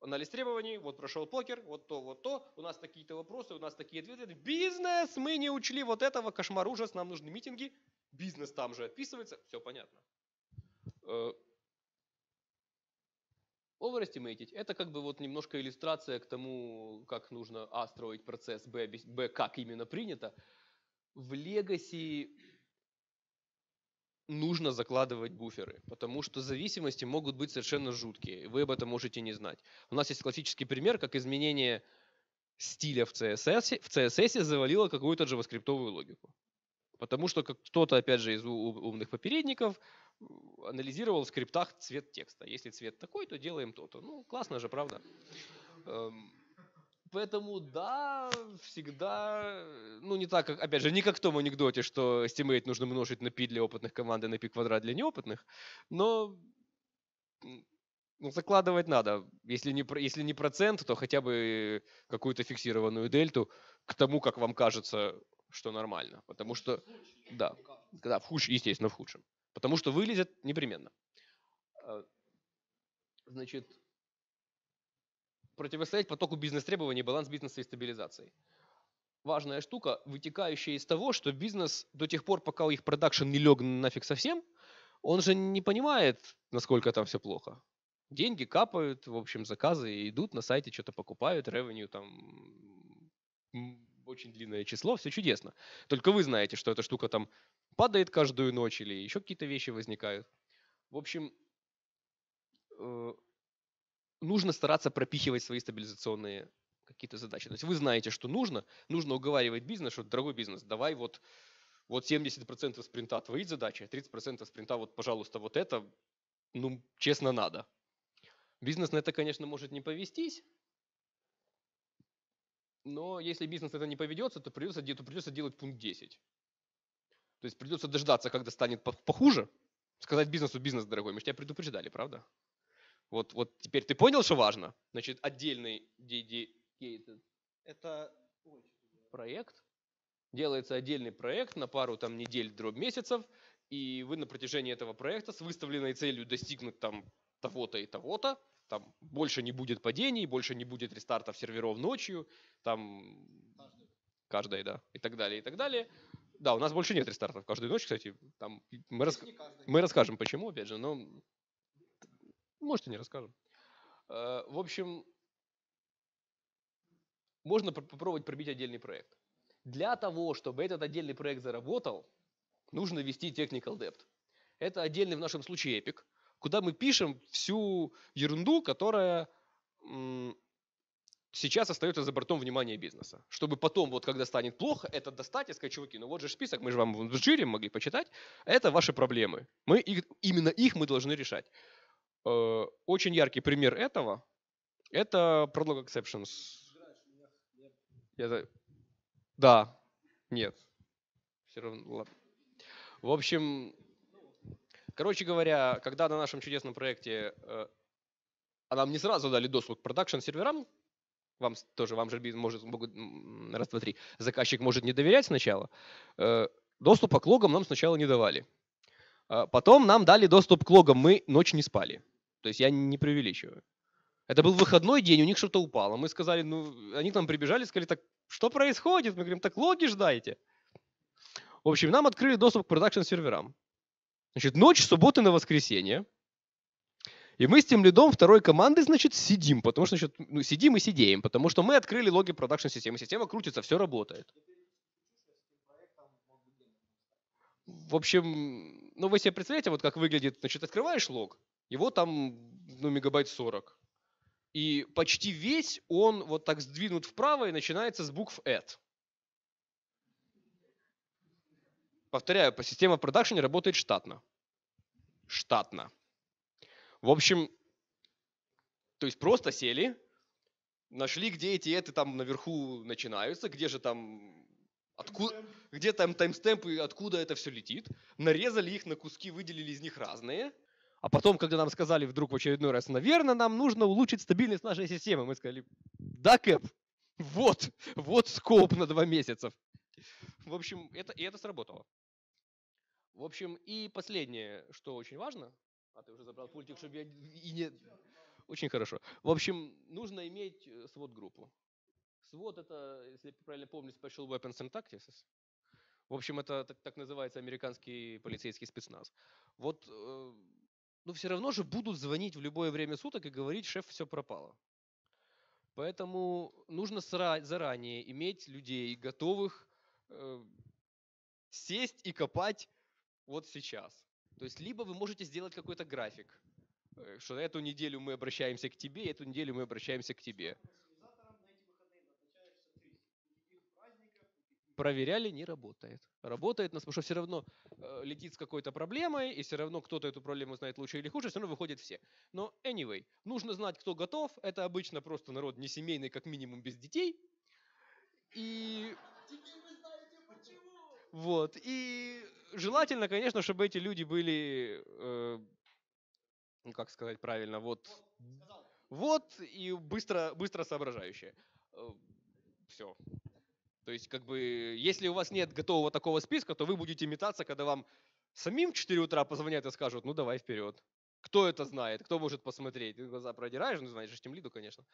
анализ требований, вот прошел покер, вот то, вот то, у нас такие-то вопросы, у нас такие ответы. Бизнес, мы не учли вот этого, кошмар, ужас, нам нужны митинги. Бизнес там же отписывается, все понятно. Э, overestimated – это как бы вот немножко иллюстрация к тому, как нужно а. строить процесс, б. б как именно принято. В Legacy нужно закладывать буферы, потому что зависимости могут быть совершенно жуткие. Вы об этом можете не знать. У нас есть классический пример, как изменение стиля в CSS, в CSS завалило какую-то джаваскриптовую логику. Потому что кто-то, опять же, из умных попередников анализировал в скриптах цвет текста. Если цвет такой, то делаем то-то. Ну, классно же, правда? Поэтому да, всегда, ну не так, как, опять же, не как в том анекдоте, что estimate нужно множить на пи для опытных команд и на пи квадрат для неопытных, но ну, закладывать надо. Если не, если не процент, то хотя бы какую-то фиксированную дельту к тому, как вам кажется, что нормально. Потому что, да, да в худ, естественно, в худшем. Потому что вылезет непременно. А, значит, противостоять потоку бизнес-требований, баланс бизнеса и стабилизации. Важная штука, вытекающая из того, что бизнес до тех пор, пока их продакшн не лег нафиг совсем, он же не понимает, насколько там все плохо. Деньги капают, в общем, заказы идут, на сайте что-то покупают, ревеню там очень длинное число, все чудесно. Только вы знаете, что эта штука там падает каждую ночь или еще какие-то вещи возникают. В общем, э, нужно стараться пропихивать свои стабилизационные какие-то задачи. То есть вы знаете, что нужно, нужно уговаривать бизнес, что, дорогой бизнес, давай вот, вот 70% спринта твои задачи, 30% спринта вот, пожалуйста, вот это, ну, честно, надо. Бизнес на это, конечно, может не повестись, но если бизнес на это не поведется, то придется, то придется делать пункт 10. То есть придется дождаться, когда станет похуже, сказать бизнесу, бизнес, дорогой, мы же тебя предупреждали, правда? Вот, вот теперь ты понял, что важно? Значит, отдельный dedicated это проект. Делается отдельный проект на пару там недель, дробь месяцев, и вы на протяжении этого проекта с выставленной целью достигнуть там того-то и того-то, там больше не будет падений, больше не будет рестартов серверов ночью, там каждой, да, и так далее, и так далее. Да, у нас больше нет рестартов каждую ночь, кстати, там мы, рас... мы расскажем почему, опять же, но может, и не расскажем. Э, в общем, можно попробовать пробить отдельный проект. Для того, чтобы этот отдельный проект заработал, нужно ввести technical debt. Это отдельный в нашем случае эпик, куда мы пишем всю ерунду, которая сейчас остается за бортом внимания бизнеса. Чтобы потом, вот когда станет плохо, это достать и сказать, чуваки, ну вот же список, мы же вам в жире могли почитать, это ваши проблемы. Мы их, именно их мы должны решать. Э, очень яркий пример этого – это Prolog Exceptions. Это... Да, нет. Все равно, ладно. В общем, короче говоря, когда на нашем чудесном проекте э, а нам не сразу дали доступ к продакшн серверам, вам тоже, вам же может, могут, раз, два, три, заказчик может не доверять сначала, э, доступа к логам нам сначала не давали. А Потом нам дали доступ к логам, мы ночь не спали. То есть я не преувеличиваю. Это был выходной день, у них что-то упало. Мы сказали, ну, они к нам прибежали, сказали, так что происходит? Мы говорим, так логи ждайте. В общем, нам открыли доступ к продакшн-серверам. Значит, ночь субботы на воскресенье. И мы с тем лидом второй команды, значит, сидим, потому что, значит, ну, сидим и сидеем, потому что мы открыли логи продакшн-системы. Система крутится, все работает. В общем, ну вы себе представляете, вот как выглядит, значит, открываешь лог, его там, ну, мегабайт 40. И почти весь он вот так сдвинут вправо и начинается с букв add. Повторяю, по система в продакшене работает штатно. Штатно. В общем, то есть просто сели, нашли, где эти это там наверху начинаются, где же там Откуда, где там таймстемп и откуда это все летит. Нарезали их на куски, выделили из них разные. А потом, когда нам сказали вдруг в очередной раз, наверное, нам нужно улучшить стабильность нашей системы, мы сказали, да, Кэп, вот, вот скоп на два месяца. В общем, это, и это сработало. В общем, и последнее, что очень важно, а ты уже забрал пультик, чтобы я и не... Очень хорошо. В общем, нужно иметь э, свод-группу. SWOT это, если я правильно помню, Special Weapons and Tactics. В общем, это так называется американский полицейский спецназ. Вот, э, ну все равно же будут звонить в любое время суток и говорить, шеф, все пропало. Поэтому нужно заранее иметь людей, готовых э, сесть и копать вот сейчас. То есть либо вы можете сделать какой-то график, э, что эту неделю мы обращаемся к тебе, эту неделю мы обращаемся к тебе. Проверяли, не работает. Работает, потому что все равно э, летит с какой-то проблемой, и все равно кто-то эту проблему знает лучше или хуже, все равно выходят все. Но anyway, нужно знать, кто готов. Это обычно просто народ не семейный, как минимум без детей. И... Вот. И желательно, конечно, чтобы эти люди были, э, ну как сказать правильно, вот, вот и быстро, быстро соображающие. Э, все. То есть, как бы, если у вас нет готового такого списка, то вы будете метаться, когда вам самим в 4 утра позвонят и скажут, ну давай вперед. Кто это знает? Кто может посмотреть? Ты глаза продираешь, ну знаешь, тем лиду, конечно.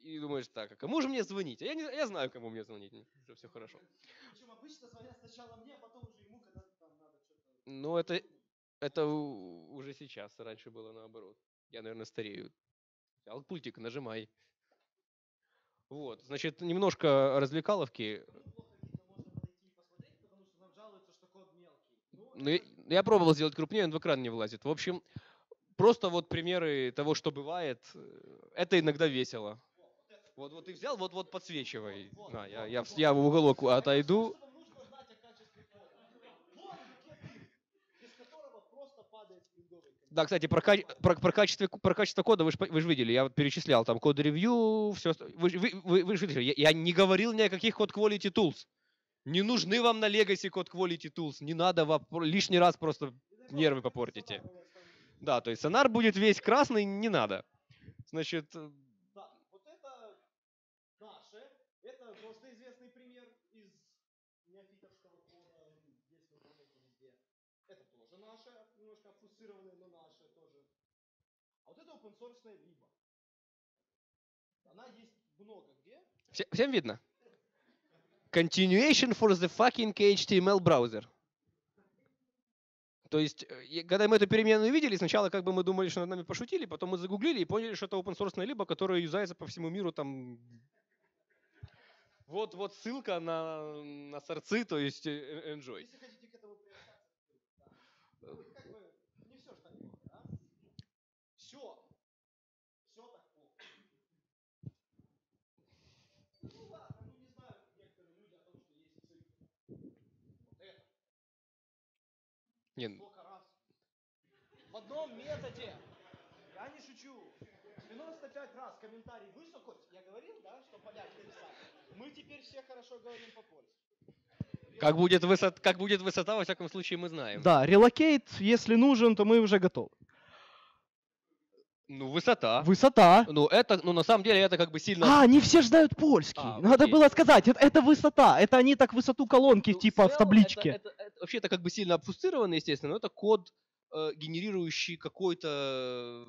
И думаешь, так, а кому же мне звонить? А я, не, я знаю, кому мне звонить. Уже все хорошо. Причем обычно звонят сначала мне, а потом уже ему, когда там надо что-то... Ну, это, это уже сейчас. Раньше было наоборот. Я, наверное, старею. Взял пультик, нажимай. Вот, значит, немножко развлекаловки. Ну, я, я пробовал сделать крупнее, он в экран не влазит. В общем, просто вот примеры того, что бывает, это иногда весело. Вот, вот ты взял, вот, вот подсвечивай. На, я, я, я в уголок отойду. Да, кстати, про, про, про, качество, про качество кода вы же вы видели, я вот перечислял там код ревью, все. Вы, вы, вы, вы же видели, я, я не говорил ни о каких код quality tools. Не нужны вам на Legacy код quality tools, не надо вам лишний раз просто нервы попортите. Да, то есть сонар будет весь красный, не надо. Значит, э, open source либо. Она есть много где. Всем видно? Continuation for the fucking HTML browser. То есть, э, когда мы эту переменную увидели, сначала как бы мы думали, что над нами пошутили, потом мы загуглили и поняли, что это open source либо, которое юзается по всему миру там. Вот, вот ссылка на, на сорцы, то есть э, enjoy. Если хотите к этому Не. Сколько раз? В одном методе. Я не шучу. 95 раз комментарий высоко. Я говорил, да, что поляки писали. Мы теперь все хорошо говорим по-польски. Как будет, высот, как будет высота, во всяком случае, мы знаем. Да, релокейт, если нужен, то мы уже готовы. Ну, высота. Высота. Ну, это, ну, на самом деле, это как бы сильно... А, не все знают польский. А, Надо окей. было сказать, это, это высота. Это они так высоту колонки, ну, типа, в, в табличке. Это, это, это, вообще, это как бы сильно обфусцировано, естественно, но это код э, генерирующий какой-то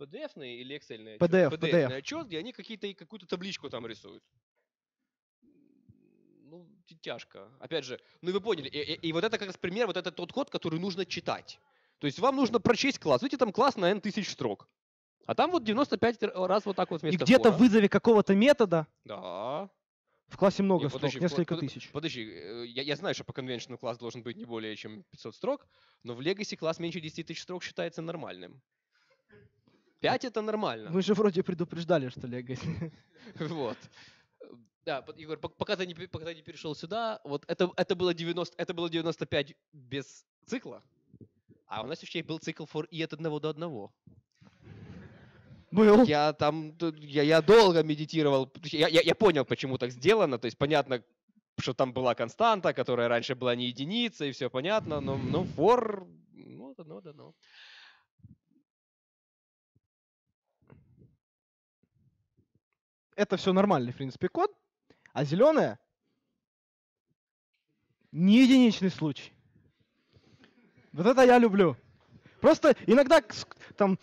PDF или Excel PDF, отчет, PDF. отчет, где они какие-то, какую-то табличку там рисуют. Ну, тяжко. Опять же, ну вы поняли, и, и- и вот это как раз пример, вот это тот код, который нужно читать. То есть вам нужно прочесть класс. Видите, там класс на n тысяч строк. А там вот 95 р- раз вот так вот И вместо где-то в вызове какого-то метода Да. в классе много Не, строк, подожди, несколько под- тысяч. Подожди, э, я, я знаю, что по conventional класс должен быть не более чем 500 строк, но в Legacy класс меньше 10 тысяч строк считается нормальным. 5 это нормально. Мы же вроде предупреждали, что Legacy. Вот. Да, Егор, пок- пока ты не, пока ты не перешел сюда, вот это, это, было 90, это было 95 без цикла, а у нас еще был цикл for и от одного до одного. Был. Я там, я, я долго медитировал, я, я, я понял, почему так сделано, то есть понятно, что там была константа, которая раньше была не единица, и все понятно, но, но for, ну, от одного до одного. Это все нормальный, в принципе, код. А зеленая не единичный случай. Вот это я люблю. Просто иногда там,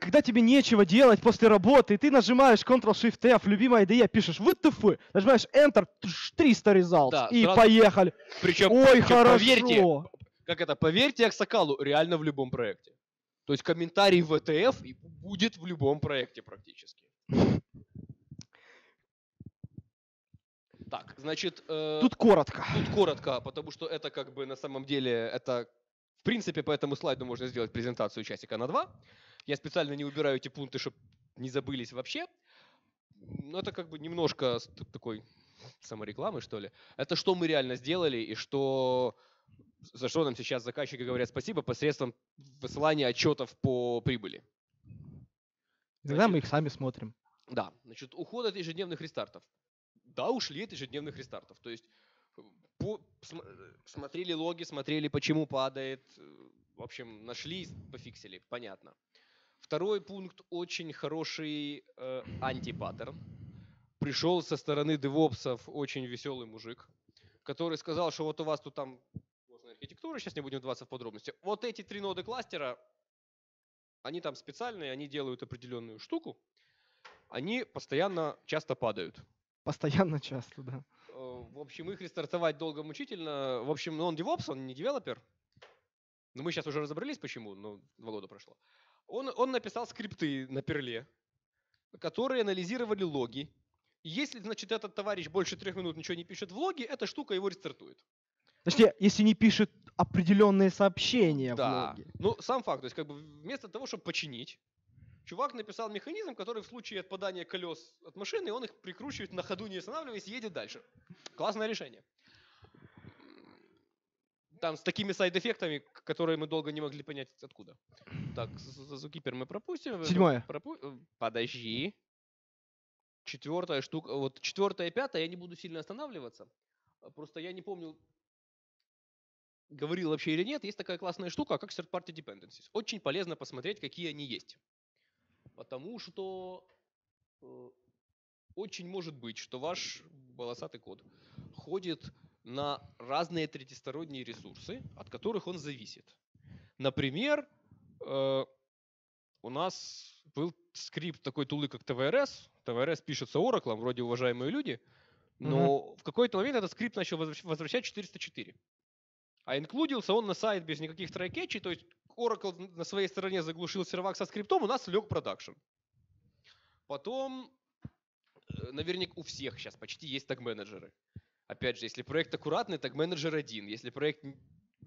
когда тебе нечего делать после работы, и ты нажимаешь Ctrl-Shift-F, любимая идея, пишешь WTF, нажимаешь Enter, тш, 300 results, Да, и сразу- поехали. Причем, Ой, причем хорошо. поверьте, как это, поверьте Аксакалу, реально в любом проекте. То есть комментарий в ETF и будет в любом проекте практически. Так, значит, э, Тут коротко. тут коротко, потому что это как бы на самом деле, это в принципе по этому слайду можно сделать презентацию часика на два. Я специально не убираю эти пункты, чтобы не забылись вообще. Но это как бы немножко такой саморекламы, что ли. Это что мы реально сделали и что за что нам сейчас заказчики говорят спасибо посредством высылания отчетов по прибыли. Иногда мы их сами смотрим. Да, значит, уход от ежедневных рестартов. Да, ушли от ежедневных рестартов. То есть смотрели логи, смотрели, почему падает. В общем, нашли, пофиксили, понятно. Второй пункт очень хороший э, антипаттерн. Пришел со стороны девопсов очень веселый мужик, который сказал, что вот у вас тут там сложная архитектура, сейчас не будем вдаваться в подробности. Вот эти три ноды кластера, они там специальные, они делают определенную штуку, они постоянно часто падают. Постоянно часто, да. В общем, их рестартовать долго мучительно. В общем, ну, он DevOps, он не девелопер. Но мы сейчас уже разобрались, почему, но два года прошло. Он, он написал скрипты на перле, которые анализировали логи. Если, значит, этот товарищ больше трех минут ничего не пишет в логе, эта штука его рестартует. Точнее, если не пишет определенные сообщения в Да. логе. Ну, сам факт, то есть, как бы вместо того, чтобы починить, чувак написал механизм, который в случае отпадания колес от машины, он их прикручивает на ходу, не останавливаясь, и едет дальше. Классное решение. Там с такими сайд-эффектами, которые мы долго не могли понять откуда. Так, з- з- Zookeeper мы пропустим. Седьмое. пропу- э, Подожди. Четвертая штука. Вот четвертая и пятая, я не буду сильно останавливаться. Просто я не помню, говорил вообще или нет, есть такая классная штука, как third-party dependencies. Очень полезно посмотреть, какие они есть. Потому что э, очень может быть, что ваш волосатый код ходит на разные третьесторонние ресурсы, от которых он зависит. Например, э, у нас был скрипт такой tool ы, как TVRS. TVRS пишется Oracle, вроде уважаемые люди, но в какой-то момент этот скрипт начал возвращ- возвращать 404. А инклюдился он на сайт без никаких try-catch ей, то есть Oracle на своей стороне заглушил сервак со скриптом, у нас лег продакшн. Потом, э, наверняка у всех сейчас почти есть таг-менеджеры. Опять же, если проект аккуратный, таг-менеджер один. Если проект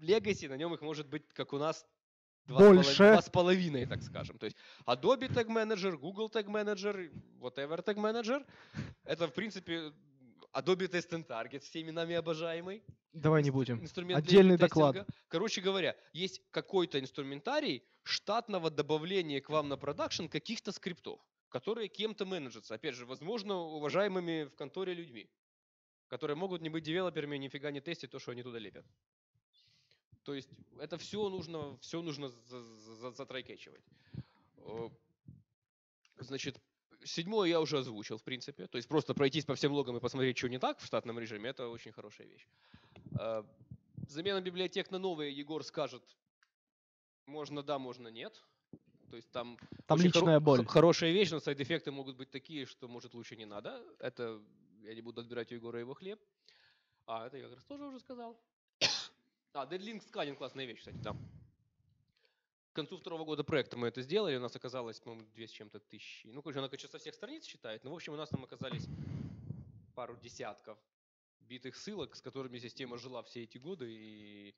Legacy, на нем их может быть, как у нас, два, Больше. два с половиной, так скажем. То есть Adobe Tag Manager, Google Tag Manager, whatever Tag Manager. Это, в принципе, Adobe Test and Target, всеми нами обожаемый Давай не будем. инструмент Отдельный доклад. Короче говоря, есть какой-то инструментарий штатного добавления к вам на продакшн каких-то скриптов, которые кем-то менеджатся. Опять же, возможно, уважаемыми в конторе людьми, которые могут не быть девелоперами, нифига не тестить то, что они туда лепят. То есть это все нужно, все нужно за- за- за- затрайкетчивать. Э, Значит, седьмое я уже озвучил, в принципе. То есть просто пройтись по всем логам и посмотреть, что не так в штатном режиме, это очень хорошая вещь. Э, Замена библиотек на новые Егор скажет Можно да, можно нет. То есть там, Там личная хоро- боль. хорошая вещь, но сайд-эффекты могут быть такие, что, может, лучше не надо. Это я не буду отбирать у Егора его хлеб. А, это я как раз тоже уже сказал. А, Deadlink сканинг классная вещь, кстати, да. К концу второго года проекта мы это сделали, у нас оказалось, по-моему, две с чем-то тысячи. Ну, короче, она, конечно, со всех страниц считает, но, в общем, у нас там оказались пару десятков битых ссылок, с которыми система жила все эти годы, и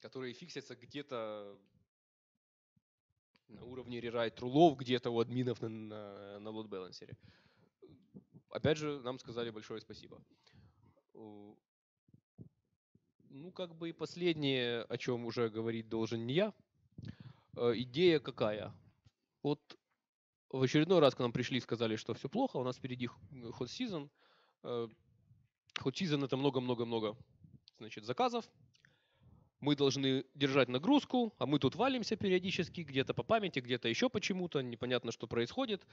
которые фиксятся где-то на уровне рерайт рулов, где-то у админов на, на, на load балансере. Опять же, нам сказали большое спасибо. Ну, как бы и последнее, о чем уже говорить должен не я. Э, Идея какая? Вот в очередной раз к нам пришли и сказали, что все плохо, у нас впереди ход сезон. Ход сезон это много-много-много значит, заказов. Мы должны держать нагрузку, а мы тут валимся периодически, где-то по памяти, где-то еще почему-то, непонятно, что происходит.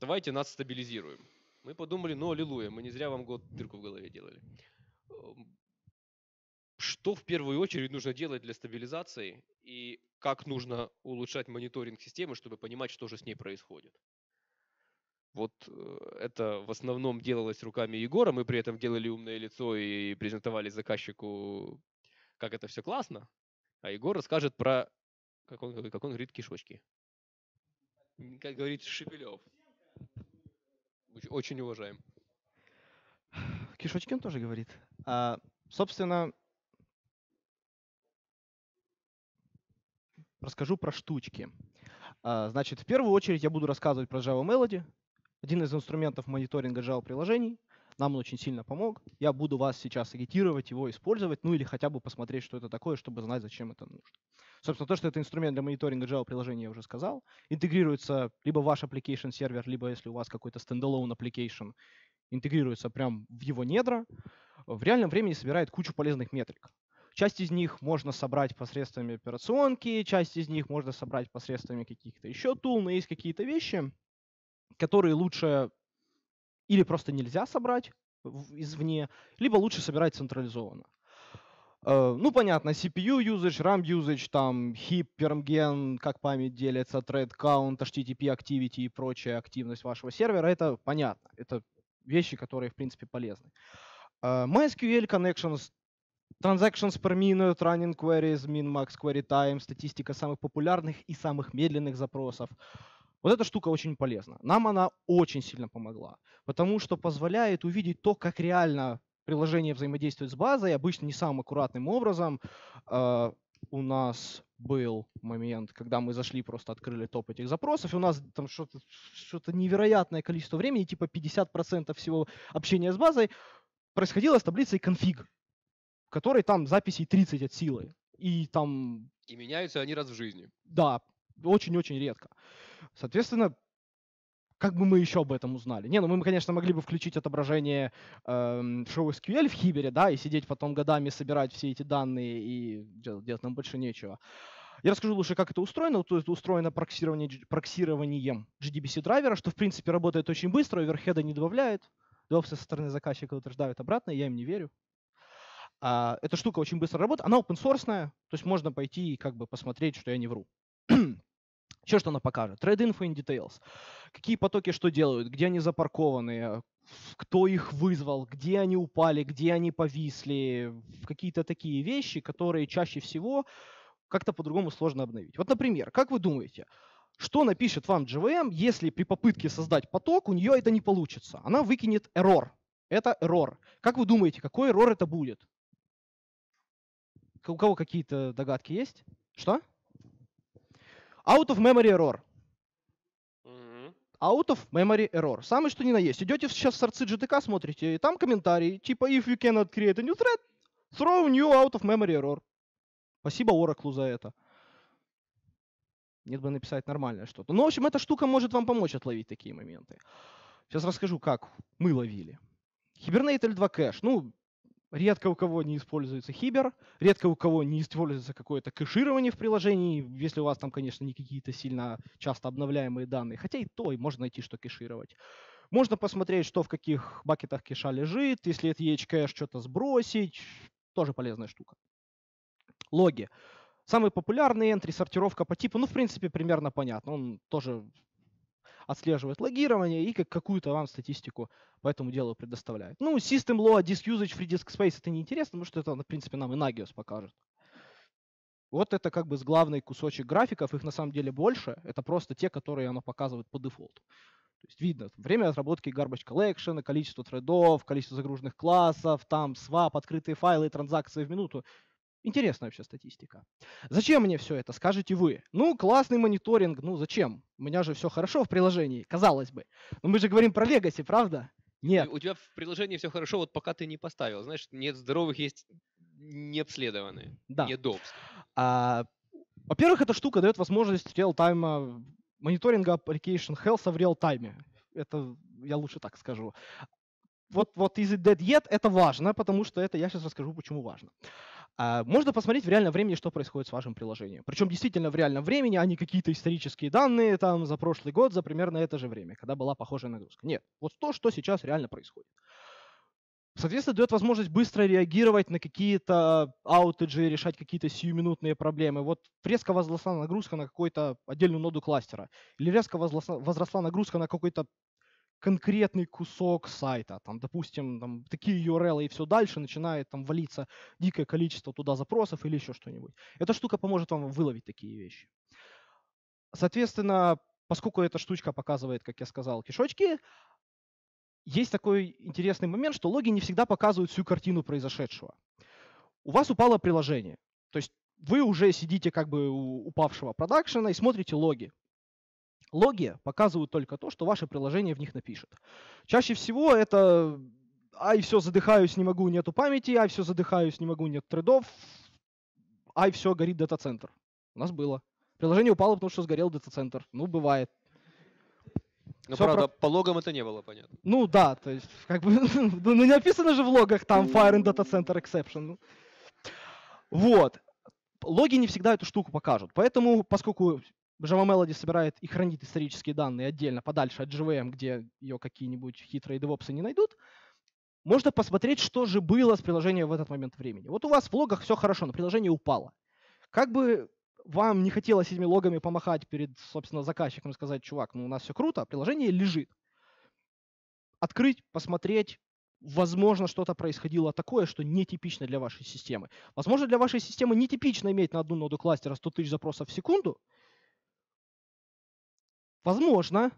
Давайте нас стабилизируем. Мы подумали, ну, аллилуйя, мы не зря вам год дырку в голове делали. Что в первую очередь нужно делать для стабилизации и как нужно улучшать мониторинг системы, чтобы понимать, что же с ней происходит? Вот э, это в основном делалось руками Егора, мы при этом делали умное лицо и презентовали заказчику, как это все классно, а Егор расскажет про, как он, как он говорит, кишочки. Как говорит Шепелев. Оч- Очень уважаем. Кишочкин тоже говорит. А, собственно, расскажу про штучки. А, значит, в первую очередь я буду рассказывать про Java Melody, один из инструментов мониторинга Java приложений. Нам он очень сильно помог. Я буду вас сейчас агитировать его использовать, ну или хотя бы посмотреть, что это такое, чтобы знать, зачем это нужно. Собственно, то, что это инструмент для мониторинга Java приложений, я уже сказал. Интегрируется либо ваш application сервер, либо если у вас какой-то standalone application, интегрируется прям в его недра. В реальном времени собирает кучу полезных метрик. Часть из них можно собрать посредством операционки, часть из них можно собрать посредством каких-то еще тул, но есть какие-то вещи, которые лучше или просто нельзя собрать извне, либо лучше собирать централизованно. Э, Ну, понятно, CPU usage, RAM usage, там, heap, permgen, как память делится, thread count, HTTP activity и прочая активность вашего сервера, это понятно. Это вещи, которые, в принципе, полезны. Э, MySQL connections, transactions per minute, running queries, min-max query time, статистика самых популярных и самых медленных запросов. Вот эта штука очень полезна. Нам она очень сильно помогла, потому что позволяет увидеть то, как реально приложение взаимодействует с базой, обычно не самым аккуратным образом. Э, У нас был момент, когда мы зашли, просто открыли топ этих запросов, и у нас там что-то что невероятное количество времени, типа 50% всего общения с базой происходило с таблицей в которой там записей 30 от силы. И там И меняются они раз в жизни. да, очень-очень редко. Соответственно, как бы мы еще об этом узнали? Не, ну мы, конечно, могли бы включить отображение эм, шоу SQL в Хибере, да, и сидеть потом годами собирать все эти данные и делать, делать нам больше нечего. Я расскажу лучше, как это устроено. То есть устроено проксирование, проксированием GDBC драйвера, что в принципе работает очень быстро, оверхеда не добавляет. Девопсы со стороны заказчика утверждают обратно, я им не верю. А, эта штука очень быстро работает. Она open source, то есть можно пойти и как бы посмотреть, что я не вру. Еще что она покажет? Trade info in details. Какие потоки что делают, где они запаркованы, кто их вызвал, где они упали, где они повисли, какие-то такие вещи, которые чаще всего как-то по-другому сложно обновить. Вот, например, как вы думаете, что напишет вам JVM, если при попытке создать поток у нее это не получится? Она выкинет error. Это error. Как вы думаете, какой error это будет? У кого какие-то догадки есть? Что? Out of memory error. Out of memory error. Самый что ни на есть. Идете сейчас в сорцы GTK, смотрите, и там комментарий, типа if you cannot create a new thread, throw new out of memory error. Спасибо Oracle за это. Нет бы написать нормальное что-то. Ну, в общем, эта штука может вам помочь отловить такие моменты. Сейчас расскажу, как мы ловили. Hibernate L2 кэш. Ну, редко у кого не используется хибер, редко у кого не используется какое-то кэширование в приложении, если у вас там, конечно, не какие-то сильно часто обновляемые данные. Хотя и то и можно найти, что кэшировать. Можно посмотреть, что в каких бакетах кэша лежит, если это EH-кэш, что-то сбросить. Тоже полезная штука. Логи. Самый популярный entry, сортировка по типу, ну, в принципе, примерно понятно. Он тоже отслеживает логирование и как какую-то вам статистику по этому делу предоставляет. Ну, System Law, Disk Usage, Free Disk Space это неинтересно, потому что это, в принципе, нам и Nagios покажет. Вот это как бы с главный кусочек графиков, их на самом деле больше, это просто те, которые оно показывает по дефолту. То есть видно время отработки garbage collection, количество трейдов, количество загруженных классов, там свап, открытые файлы, транзакции в минуту. Интересная вообще статистика. Зачем мне все это, скажете вы? Ну, классный мониторинг, ну зачем? У меня же все хорошо в приложении, казалось бы. Но мы же говорим про Legacy, правда? Нет. У тебя в приложении все хорошо, вот пока ты не поставил. Знаешь, нет здоровых, есть необследованные, да. не dops. А, во-первых, эта штука дает возможность реал-тайма мониторинга application health в реал-тайме. Это я лучше так скажу. Вот, вот is it dead yet? Это важно, потому что это я сейчас расскажу, почему важно. А, можно посмотреть в реальном времени, что происходит с вашим приложением. Причем действительно в реальном времени, а не какие-то исторические данные там за прошлый год, за примерно это же время, когда была похожая нагрузка. Нет, вот то, что сейчас реально происходит. Соответственно, дает возможность быстро реагировать на какие-то аутеджи, решать какие-то сиюминутные проблемы. Вот резко возросла нагрузка на какую-то отдельную ноду кластера, или резко возросла, возросла нагрузка на какой-то конкретный кусок сайта, там, допустим, там, такие URL и все дальше, начинает там валиться дикое количество туда запросов или еще что-нибудь. Эта штука поможет вам выловить такие вещи. Соответственно, поскольку эта штучка показывает, как я сказал, кишочки, есть такой интересный момент, что логи не всегда показывают всю картину произошедшего. У вас упало приложение, то есть вы уже сидите как бы у упавшего продакшена и смотрите логи. Логи показывают только то, что ваше приложение в них напишет. Чаще всего это ай, все, задыхаюсь, не могу, нету памяти, ай, все, задыхаюсь, не могу, нет трейдов, ай, все, горит дата-центр. У нас было. Приложение упало, потому что сгорел дата-центр. Ну, бывает. Ну, правда, про... по логам это не было понятно. Ну да, то есть, как бы, ну не написано же в логах там Fire in Data Center Exception. Вот. Логи не всегда эту штуку покажут. Поэтому, поскольку Java Melody собирает и хранит исторические данные отдельно, подальше от JVM, где ее какие-нибудь хитрые девопсы не найдут, можно посмотреть, что же было с приложением в этот момент времени. Вот у вас в логах все хорошо, но приложение упало. Как бы вам не хотелось этими логами помахать перед, собственно, заказчиком и сказать, чувак, ну у нас все круто, приложение лежит. Открыть, посмотреть, возможно, что-то происходило такое, что нетипично для вашей системы. Возможно, для вашей системы нетипично иметь на одну ноду кластера 100 тысяч запросов в секунду, Возможно.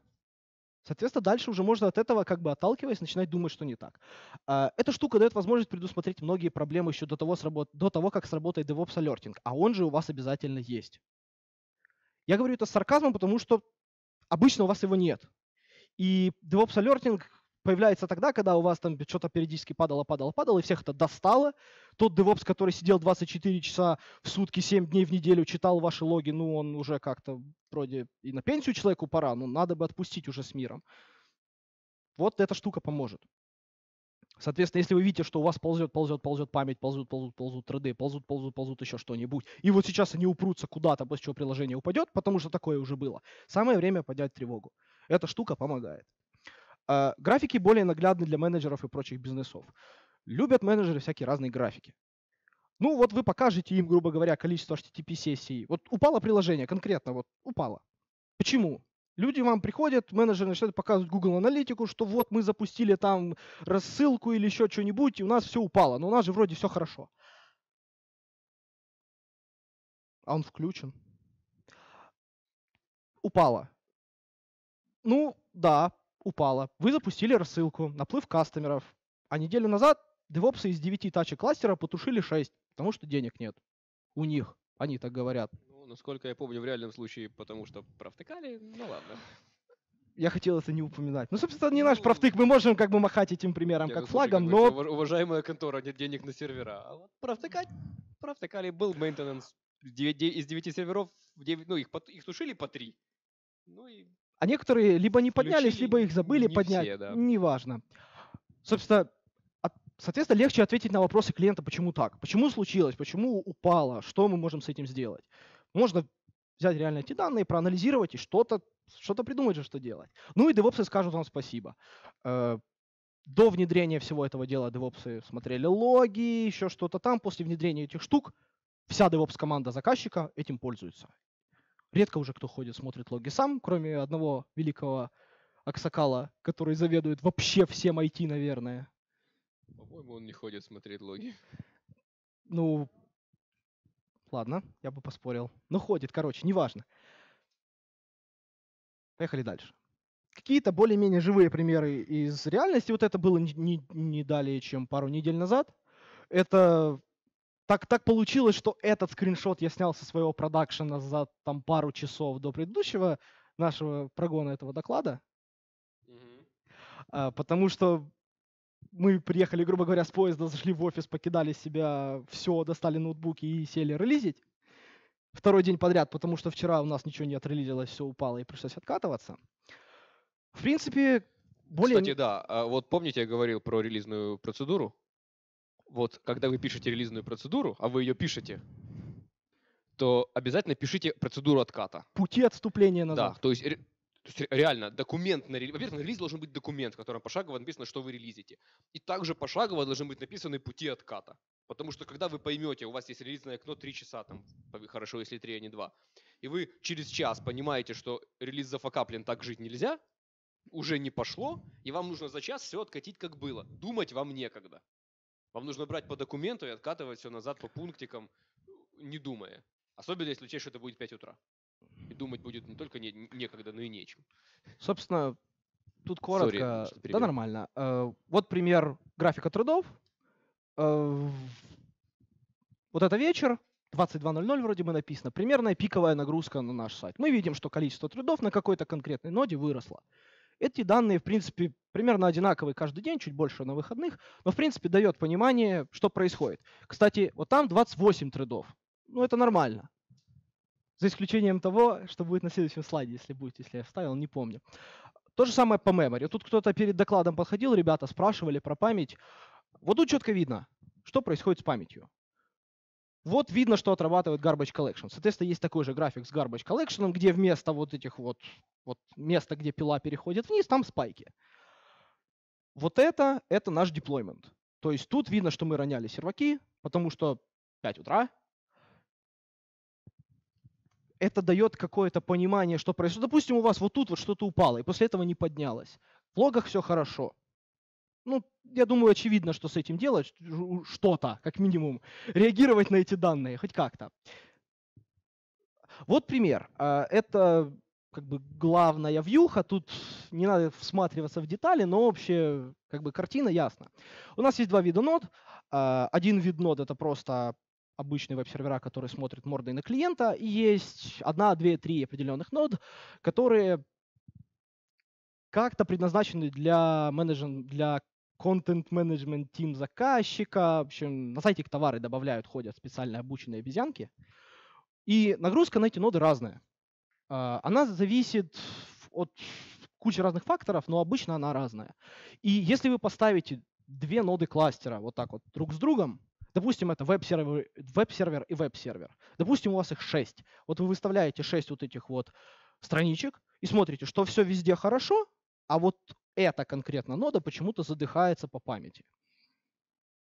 Соответственно, дальше уже можно от этого, как бы отталкиваясь, начинать думать, что не так. А, эта штука дает возможность предусмотреть многие проблемы еще до того, сработ... до того как сработает DevOps Alerting, а он же у вас обязательно есть. Я говорю это с сарказмом, потому что обычно у вас его нет. И DevOps Alerting появляется тогда, когда у вас там что-то периодически падало, падало, падало, и всех это достало. Тот DevOps, который сидел 24 часа в сутки, 7 дней в неделю, читал ваши логи, ну, он уже как-то вроде и на пенсию человеку пора, ну, надо бы отпустить уже с миром. Вот эта штука поможет. Соответственно, если вы видите, что у вас ползет, ползет, ползет память, ползут, ползут, ползут треды, ползут, ползут, ползут еще что-нибудь, и вот сейчас они упрутся куда-то, после чего приложение упадет, потому что такое уже было, самое время поднять тревогу. Эта штука помогает. А, графики более наглядны для менеджеров и прочих бизнесов. Любят менеджеры всякие разные графики. Ну, вот вы покажете им, грубо говоря, количество HTTP-сессий. Вот упало приложение, конкретно вот упало. Почему? Люди вам приходят, менеджеры начинают показывать Google аналитику, что вот мы запустили там рассылку или еще что-нибудь, и у нас все упало. Но у нас же вроде все хорошо. А он включен. Упало. Ну, да, упала. Вы запустили рассылку, наплыв кастомеров, а неделю назад девопсы из 9 тачек кластера потушили 6, потому что денег нет. У них. Они так говорят. Ну, насколько я помню, в реальном случае, потому что провтыкали, ну ладно. Я хотел это не упоминать. Ну, собственно, не ну, наш провтык, мы можем как бы махать этим примером как ну, флагом, но... Уважаемая контора, нет денег на сервера. А вот провтыкать, провтыкали, был мейнтенанс из 9 серверов, 9, ну, их, их тушили по 3. Ну и а некоторые либо не поднялись, либо их забыли поднять. Все, да. Неважно. Собственно, соответственно, легче ответить на вопросы клиента, почему так, почему случилось, почему упало, что мы можем с этим сделать. Можно взять реально эти данные, проанализировать и что-то что придумать же, что делать. Ну и девопсы скажут вам спасибо. Э, до внедрения всего этого дела девопсы смотрели логи, еще что-то там. После внедрения этих штук вся DevOps команда заказчика этим пользуется. Редко уже кто ходит, смотрит логи сам, кроме одного великого Аксакала, который заведует вообще всем IT, наверное. По-моему, он не ходит смотреть логи. Ну, ладно, я бы поспорил. Ну, ходит, короче, неважно. Поехали дальше. Какие-то более-менее живые примеры из реальности. Вот это было не, не, не далее, чем пару недель назад. Это так, так получилось, что этот скриншот я снял со своего продакшена за там пару часов до предыдущего нашего прогона этого доклада. Mm-hmm. А, потому что мы приехали, грубо говоря, с поезда, зашли в офис, покидали себя все, достали ноутбуки и сели релизить. Второй день подряд, потому что вчера у нас ничего не отрелизилось, все упало и пришлось откатываться. В принципе, более... Кстати, да, а вот помните, я говорил про релизную процедуру? Вот когда вы пишете релизную процедуру, а вы ее пишете, то обязательно пишите процедуру отката. Пути отступления назад. Да, то есть, то есть реально документ на релиз. Во-первых, на релиз должен быть документ, в котором пошагово написано, что вы релизите. И также пошагово должны быть написаны пути отката. Потому что когда вы поймете, у вас есть релизное окно 3 часа, там, хорошо, если 3, а не 2, и вы через час понимаете, что релиз зафакаплен, так жить нельзя, уже не пошло, и вам нужно за час все откатить, как было. Думать вам некогда. Вам нужно брать по документу и откатывать все назад по пунктикам, не думая. Особенно, если учесть, что это будет 5 утра. И думать будет не только не, некогда, но и нечем. Собственно, тут коротко. Sorry, да, нормально. Э, вот пример графика трудов. Э, вот это вечер, 22.00 вроде бы написано, примерная пиковая нагрузка на наш сайт. Мы видим, что количество трудов на какой-то конкретной ноде выросло. Эти данные, в принципе, примерно одинаковые каждый день, чуть больше на выходных, но, в принципе, дает понимание, что происходит. Кстати, вот там 28 тредов. Ну, это нормально. За исключением того, что будет на следующем слайде, если будет, если я вставил, не помню. То же самое по memory. Тут кто-то перед докладом подходил, ребята спрашивали про память. Вот тут четко видно, что происходит с памятью. Вот видно, что отрабатывает garbage collection. Соответственно, есть такой же график с garbage collection, где вместо вот этих вот, вот места, где пила переходит вниз, там спайки. Вот это, это наш деплоймент. То есть тут видно, что мы роняли серваки, потому что 5 утра. Это дает какое-то понимание, что происходит. Допустим, у вас вот тут вот что-то упало, и после этого не поднялось. В логах все хорошо ну, я думаю, очевидно, что с этим делать, что-то, как минимум, реагировать на эти данные, хоть как-то. Вот пример. А, это как бы главная вьюха, тут не надо всматриваться в детали, но общая как бы картина ясна. У нас есть два вида нод. А, один вид нод это просто обычный веб-сервера, который смотрит мордой на клиента, и есть одна, две, три определенных нод, которые как-то предназначены для менеджера, для контент-менеджмент тим заказчика. В общем, на сайте к товары добавляют, ходят специально обученные обезьянки. И нагрузка на эти ноды разная. А, она зависит от кучи разных факторов, но обычно она разная. И если вы поставите две ноды кластера вот так вот друг с другом, допустим, это веб-сервер, веб-сервер и веб-сервер, допустим, у вас их шесть, вот вы выставляете шесть вот этих вот страничек и смотрите, что все везде хорошо, а вот эта конкретно нода почему-то задыхается по памяти.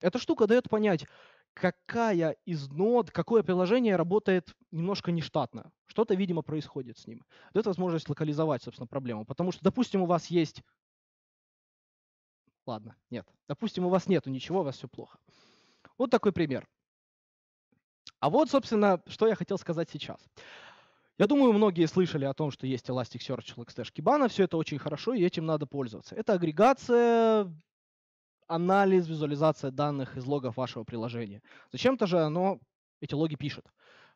Эта штука дает понять, какая из нод, какое приложение работает немножко нештатно. Что-то, видимо, происходит с ним. Дает возможность локализовать, собственно, проблему. Потому что, допустим, у вас есть... Ладно, нет. Допустим, у вас нету ничего, у вас все плохо. Вот такой пример. А вот, собственно, что я хотел сказать сейчас. Я думаю, многие слышали о том, что есть Elasticsearch, Logstash, Kibana. Все это очень хорошо, и этим надо пользоваться. Это агрегация, анализ, визуализация данных из логов вашего приложения. Зачем-то же оно эти логи пишет.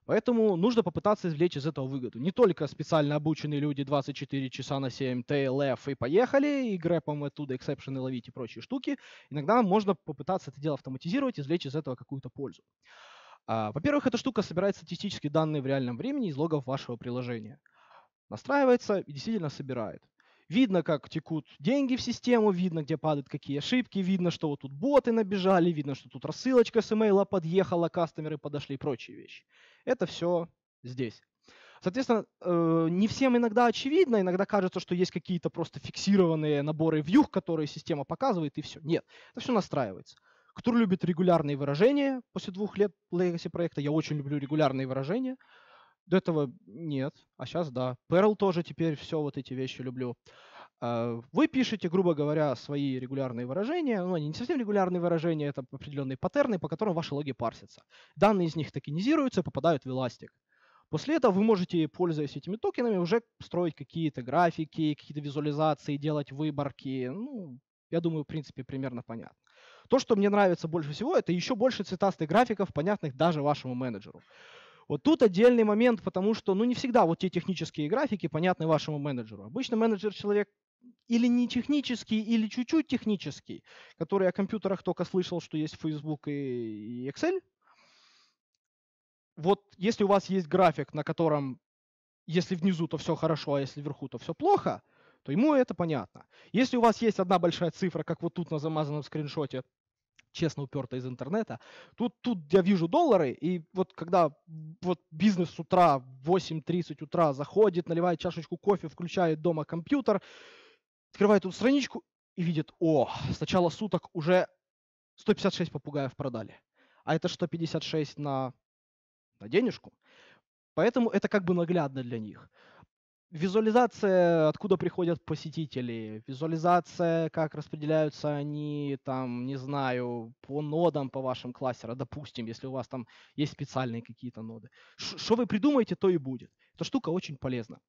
Поэтому нужно попытаться извлечь из этого выгоду. Не только специально обученные люди 24 часа на 7 TLF и поехали, и грэпом оттуда эксепшены ловить и прочие штуки. Иногда можно попытаться это дело автоматизировать, извлечь из этого какую-то пользу. А, во-первых, эта штука собирает статистические данные в реальном времени из логов вашего приложения. Настраивается и действительно собирает. Видно, как текут деньги в систему, видно, где падают какие ошибки, видно, что вот тут боты набежали, видно, что тут рассылочка с имейла подъехала, кастомеры подошли и прочие вещи. Это все здесь. Соответственно, э, не всем иногда очевидно, иногда кажется, что есть какие-то просто фиксированные наборы вьюх, которые система показывает, и все. Нет, это все настраивается. Который любит регулярные выражения после двух лет Legacy проекта. Я очень люблю регулярные выражения. До этого нет, а сейчас да. Perl тоже теперь все вот эти вещи люблю. А, вы пишете, грубо говоря, свои регулярные выражения. Ну, они не совсем регулярные выражения, это определенные паттерны, по которым ваши логи парсятся. Данные из них токенизируются и попадают в Elastic. После этого вы можете, пользуясь этими токенами, уже строить какие-то графики, какие-то визуализации, делать выборки. Ну, я думаю, в принципе, примерно понятно. То, что мне нравится больше всего, это еще больше цветастых графиков, понятных даже вашему менеджеру. Вот тут отдельный момент, потому что, ну, не всегда вот те технические графики понятны вашему менеджеру. Обычно менеджер человек или не технический, или чуть-чуть технический, который о компьютерах только слышал, что есть Facebook и Excel. Вот если у вас есть график, на котором, если внизу, то все хорошо, а если вверху, то все плохо, то ему это понятно. Если у вас есть одна большая цифра, как вот тут на замазанном скриншоте, честно уперто из интернета. Тут, тут я вижу доллары, и вот когда вот бизнес с утра в 8.30 утра заходит, наливает чашечку кофе, включает дома компьютер, открывает тут страничку и видит, о, с начала суток уже 156 попугаев продали. А это 156 на, на денежку. Поэтому это как бы наглядно для них визуализация, откуда приходят посетители, визуализация, как распределяются они, там, не знаю, по нодам по вашим кластерам, допустим, если у вас там есть специальные какие-то ноды. Что вы придумаете, то и будет. Эта штука очень полезна.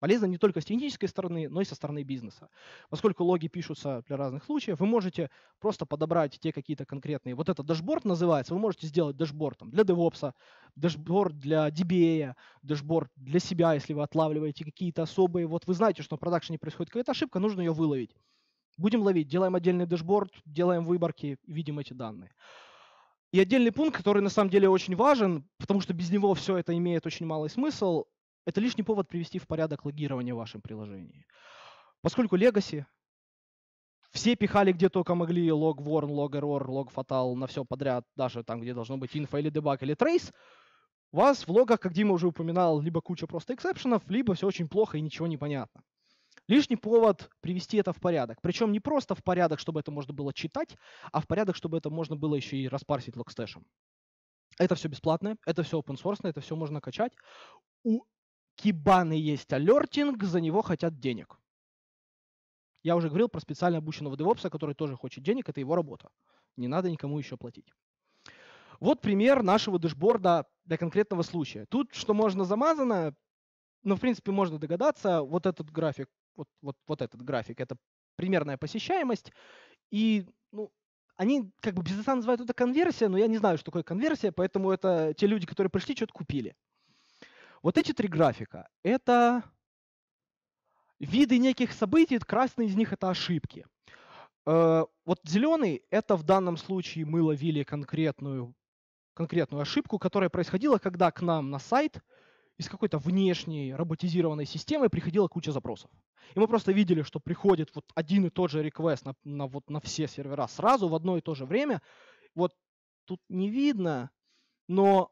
Полезно не только с технической стороны, но и со стороны бизнеса. Поскольку логи пишутся для разных случаев, вы можете просто подобрать те какие-то конкретные. Вот это дашборд называется, вы можете сделать дашборд там, для DevOps, дашборд для DBA, дашборд для себя, если вы отлавливаете какие-то особые. Вот вы знаете, что на продакшене происходит какая-то ошибка, нужно ее выловить. Будем ловить, делаем отдельный дашборд, делаем выборки, видим эти данные. И отдельный пункт, который на самом деле очень важен, потому что без него все это имеет очень малый смысл, это лишний повод привести в порядок логирование в вашем приложении. Поскольку Legacy, все пихали где только могли лог warn, лог error, лог fatal на все подряд, даже там, где должно быть info или debug или trace, у вас в логах, как Дима уже упоминал, либо куча просто эксепшенов, либо все очень плохо и ничего не понятно. Лишний повод привести это в порядок. Причем не просто в порядок, чтобы это можно было читать, а в порядок, чтобы это можно было еще и распарсить логстэшем. Это все бесплатное, это все open source, это все можно качать. У Кибаны есть алертинг, за него хотят денег. Я уже говорил про специально обученного девопса, который тоже хочет денег, это его работа. Не надо никому еще платить. Вот пример нашего дэшборда для конкретного случая. Тут что можно замазано, но в принципе можно догадаться, вот этот график, вот, вот, вот этот график, это примерная посещаемость. И ну, они как бы бизнеса называют это конверсия, но я не знаю, что такое конверсия, поэтому это те люди, которые пришли, что-то купили. Вот эти три графика – это виды неких событий, красный из них – это ошибки. Э, вот зеленый – это в данном случае мы ловили конкретную, конкретную ошибку, которая происходила, когда к нам на сайт из какой-то внешней роботизированной системы приходила куча запросов. И мы просто видели, что приходит вот один и тот же request на, на, вот, на все сервера сразу в одно и то же время. Вот тут не видно, но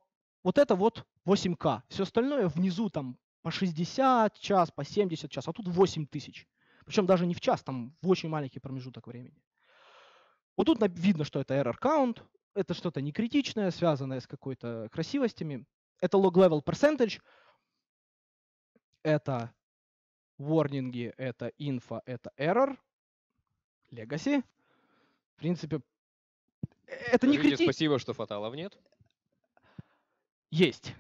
вот это вот 8К. Все остальное внизу там по 60 час, по 70 час, а тут 8 тысяч. Причем даже не в час, там в очень маленький промежуток времени. Вот тут видно, что это error count, это что-то не критичное, связанное с какой-то красивостями. Это log level percentage, это warning, это info, это error, legacy. В принципе, это не критично. Спасибо, что фаталов нет. Есть.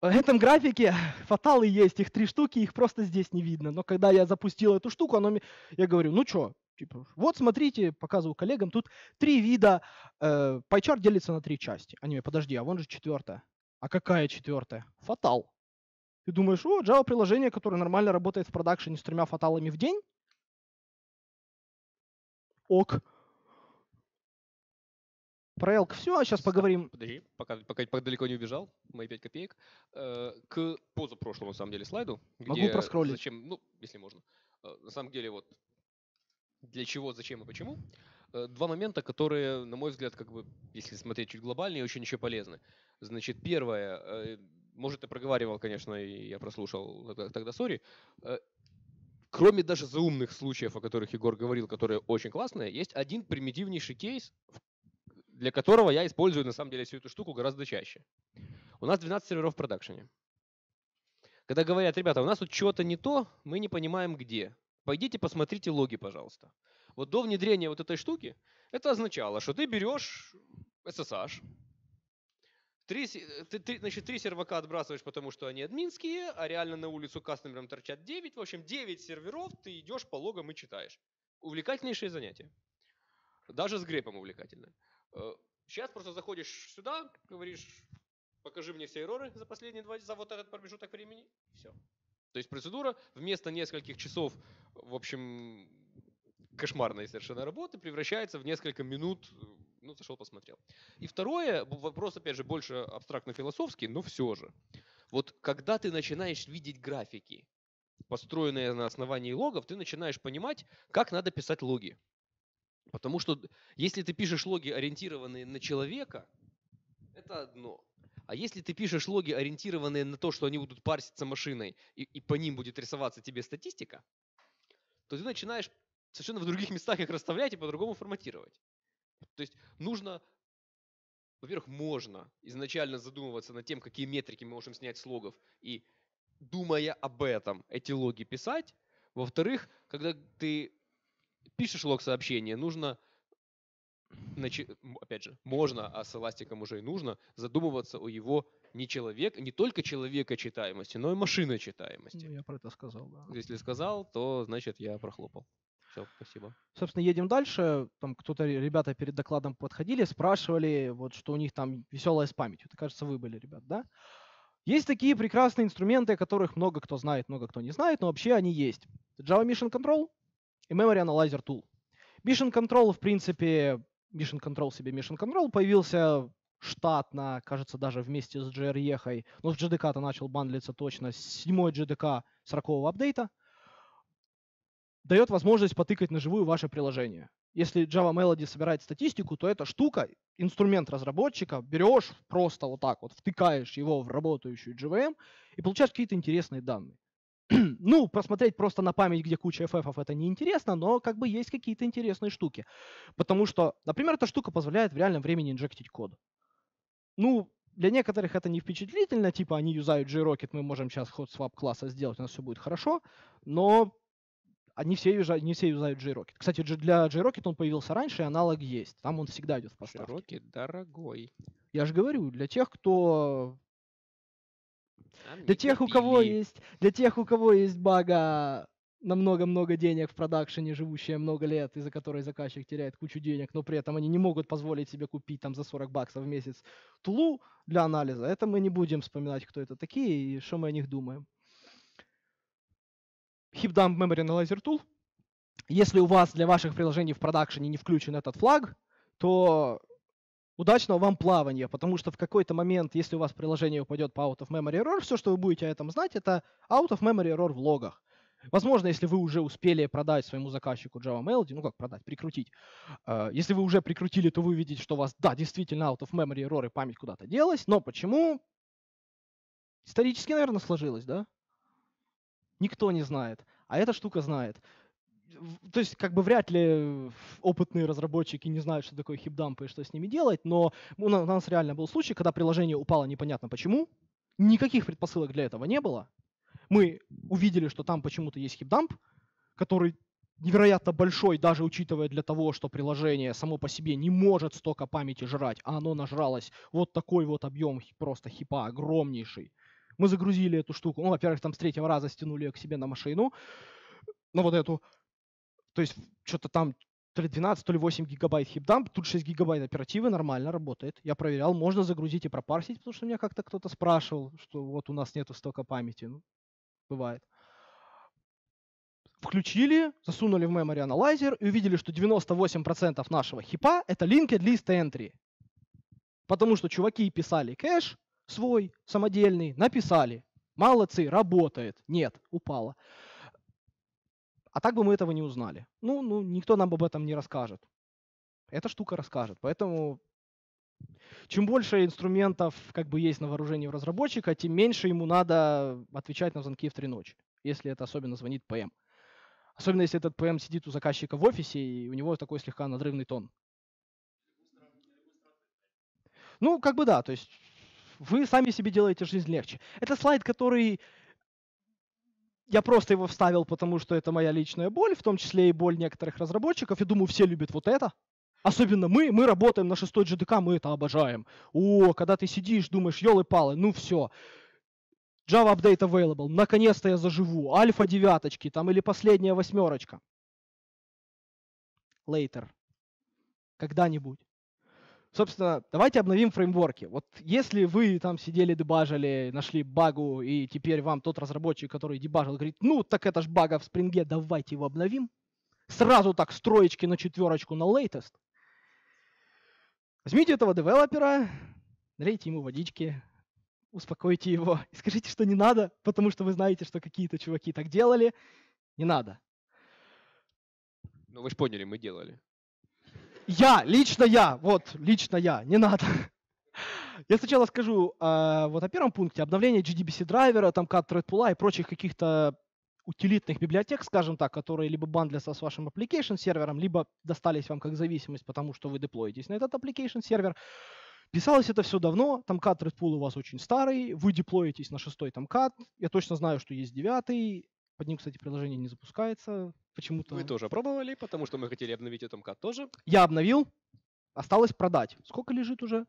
В этом графике фаталы есть, их три штуки, их просто здесь не видно. Но когда я запустил эту штуку, оно, я говорю, ну что, типа, вот смотрите, показываю коллегам, тут три вида, э, PyChart делится на три части. Они мне, подожди, а вон же четвертая. А какая четвертая? Фатал. Ты думаешь, о, Java приложение, которое нормально работает в продакшене с тремя фаталами в день? Ок. Про Elk все, а сейчас поговорим. Подожди, пока, пока, пока далеко не убежал, мои 5 копеек. Э, к позапрошлому, на самом деле, слайду. Где Могу проскроллить. Зачем, ну, если можно. Э, на самом деле, вот для чего, зачем и почему. Э, два момента, которые, на мой взгляд, как бы, если смотреть чуть глобальнее, очень еще полезны. Значит, первое, э, может, ты проговаривал, конечно, и я прослушал тогда, сори. Э, кроме даже заумных случаев, о которых Егор говорил, которые очень классные, есть один примитивнейший кейс, для которого я использую на самом деле всю эту штуку гораздо чаще. У нас 12 серверов в продакшене. Когда говорят, ребята, у нас тут что-то не то, мы не понимаем где. Пойдите посмотрите логи, пожалуйста. Вот до внедрения вот этой штуки это означало, что ты берешь SSH, Три, ты, ты, значит, три сервака отбрасываешь, потому что они админские, а реально на улицу кастомерам торчат 9. В общем, 9 серверов ты идешь по логам и читаешь. Увлекательнейшее занятие. Даже с грейпом увлекательное. Сейчас э, просто заходишь сюда, говоришь, покажи мне все эроры за последние два, за вот этот промежуток времени. Все. То есть процедура вместо нескольких часов, в общем, кошмарной совершенно работы превращается в несколько минут, ну, зашел, посмотрел. И второе, вопрос, опять же, больше абстрактно-философский, но все же. Вот когда ты начинаешь видеть графики, построенные на основании логов, ты начинаешь понимать, как надо писать логи. Потому что если ты пишешь логи, ориентированные на человека, это одно. А если ты пишешь логи, ориентированные на то, что они будут парситься машиной, и, и по ним будет рисоваться тебе статистика, то ты начинаешь совершенно в других местах их расставлять и по-другому форматировать. То есть нужно, во-первых, можно изначально задумываться над тем, какие метрики мы можем снять с логов, и думая об этом, эти логи писать. Во-вторых, когда ты пишешь лог сообщения, нужно опять же, можно, а с эластиком уже и нужно, задумываться о его не человек, не только человека читаемости, но и машины читаемости. Ну, я про это сказал, да. Если сказал, то значит я прохлопал. Все, спасибо. Собственно, едем дальше. Там кто-то, ребята перед докладом подходили, спрашивали, вот что у них там веселая с памятью. Это, кажется, вы были, ребят, да? Есть такие прекрасные инструменты, о которых много кто знает, много кто не знает, но вообще они есть. Java Mission Control и Memory Analyzer Tool. Mission Control, в принципе, Mission Control себе Mission Control появился штатно, кажется, даже вместе с JRE, но в JDK-то начал бандлиться точно, седьмой JDK 40 апдейта, дает возможность потыкать на живую ваше приложение. Если Java Melody собирает статистику, то эта штука, инструмент разработчика, берешь просто вот так вот, втыкаешь его в работающую JVM и получаешь какие-то интересные данные. ну, посмотреть просто на память, где куча FF, это неинтересно, но как бы есть какие-то интересные штуки. Потому что, например, эта штука позволяет в реальном времени инжектить код. Ну, для некоторых это не впечатлительно, типа они юзают JRocket, мы можем сейчас ход свап класса сделать, у нас все будет хорошо, но они все, юзают, не все юзают JRocket. Кстати, для JRocket он появился раньше, и аналог есть. Там он всегда идет в поставке. JRocket дорогой. Я же говорю, для тех, кто для тех, у кого есть, для тех, у кого есть бага на много-много денег в продакшене, живущие много лет, из-за которой заказчик теряет кучу денег, но при этом они не могут позволить себе купить там за 40 баксов в месяц тулу для анализа, это мы не будем вспоминать, кто это такие и что мы о них думаем. HipDump Memory Analyzer Tool. Если у вас для ваших приложений в продакшене не включен этот флаг, то удачного вам плавания, потому что в какой-то момент, если у вас приложение упадет по out of memory error, все, что вы будете о этом знать, это out of memory error в логах. Возможно, если вы уже успели продать своему заказчику Java Melody, ну как продать, прикрутить. Э, если вы уже прикрутили, то вы увидите, что у вас, да, действительно out of memory error и память куда-то делась, но почему? Исторически, наверное, сложилось, да? Никто не знает, а эта штука знает то есть, как бы вряд ли опытные разработчики не знают, что такое хипдампы и что с ними делать, но у нас реально был случай, когда приложение упало непонятно почему, никаких предпосылок для этого не было. Мы увидели, что там почему-то есть хипдамп, который невероятно большой, даже учитывая для того, что приложение само по себе не может столько памяти жрать, а оно нажралось вот такой вот объем просто хипа огромнейший. Мы загрузили эту штуку, ну, во-первых, там с третьего раза стянули ее к себе на машину, на вот эту, то есть что-то там то ли 12, то ли 8 гигабайт хипдамп, тут 6 гигабайт оперативы, нормально работает. Я проверял, можно загрузить и пропарсить, потому что меня как-то кто-то спрашивал, что вот у нас нету столько памяти. Ну, бывает. Включили, засунули в memory analyzer и увидели, что 98% нашего хипа это linked list entry. Потому что чуваки писали кэш свой, самодельный, написали. Молодцы, работает. Нет, упало. А так бы мы этого не узнали. Ну, ну, никто нам об этом не расскажет. Эта штука расскажет. Поэтому чем больше инструментов как бы есть на вооружении у разработчика, тем меньше ему надо отвечать на звонки в три ночи, если это особенно звонит ПМ. Особенно если этот ПМ сидит у заказчика в офисе, и у него такой слегка надрывный тон. Ну, как бы да, то есть вы сами себе делаете жизнь легче. Это слайд, который я просто его вставил, потому что это моя личная боль, в том числе и боль некоторых разработчиков. Я думаю, все любят вот это. Особенно мы, мы работаем на шестой GDK, мы это обожаем. О, когда ты сидишь, думаешь, елы-палы, ну все. Java Update Available, наконец-то я заживу. Альфа девяточки, там или последняя восьмерочка. Later. Когда-нибудь. Собственно, давайте обновим фреймворки. Вот если вы там сидели, дебажили, нашли багу, и теперь вам тот разработчик, который дебажил, говорит, ну, так это ж бага в спринге, давайте его обновим. Сразу так строечки на четверочку на latest. Возьмите этого девелопера, налейте ему водички, успокойте его и скажите, что не надо, потому что вы знаете, что какие-то чуваки так делали. Не надо. Ну, вы же поняли, мы делали. Я, лично я, вот, лично я, не надо. Я сначала скажу э, вот о первом пункте, обновление GDBC драйвера, там cat thread и прочих каких-то утилитных библиотек, скажем так, которые либо бандлятся с вашим application сервером, либо достались вам как зависимость, потому что вы деплоитесь на этот application сервер. Писалось это все давно, там cat thread у вас очень старый, вы деплоитесь на шестой там cat, я точно знаю, что есть девятый, под ним, кстати, приложение не запускается почему-то. Мы тоже пробовали, потому что мы хотели обновить МКАД тоже. Я обновил, осталось продать. Сколько лежит уже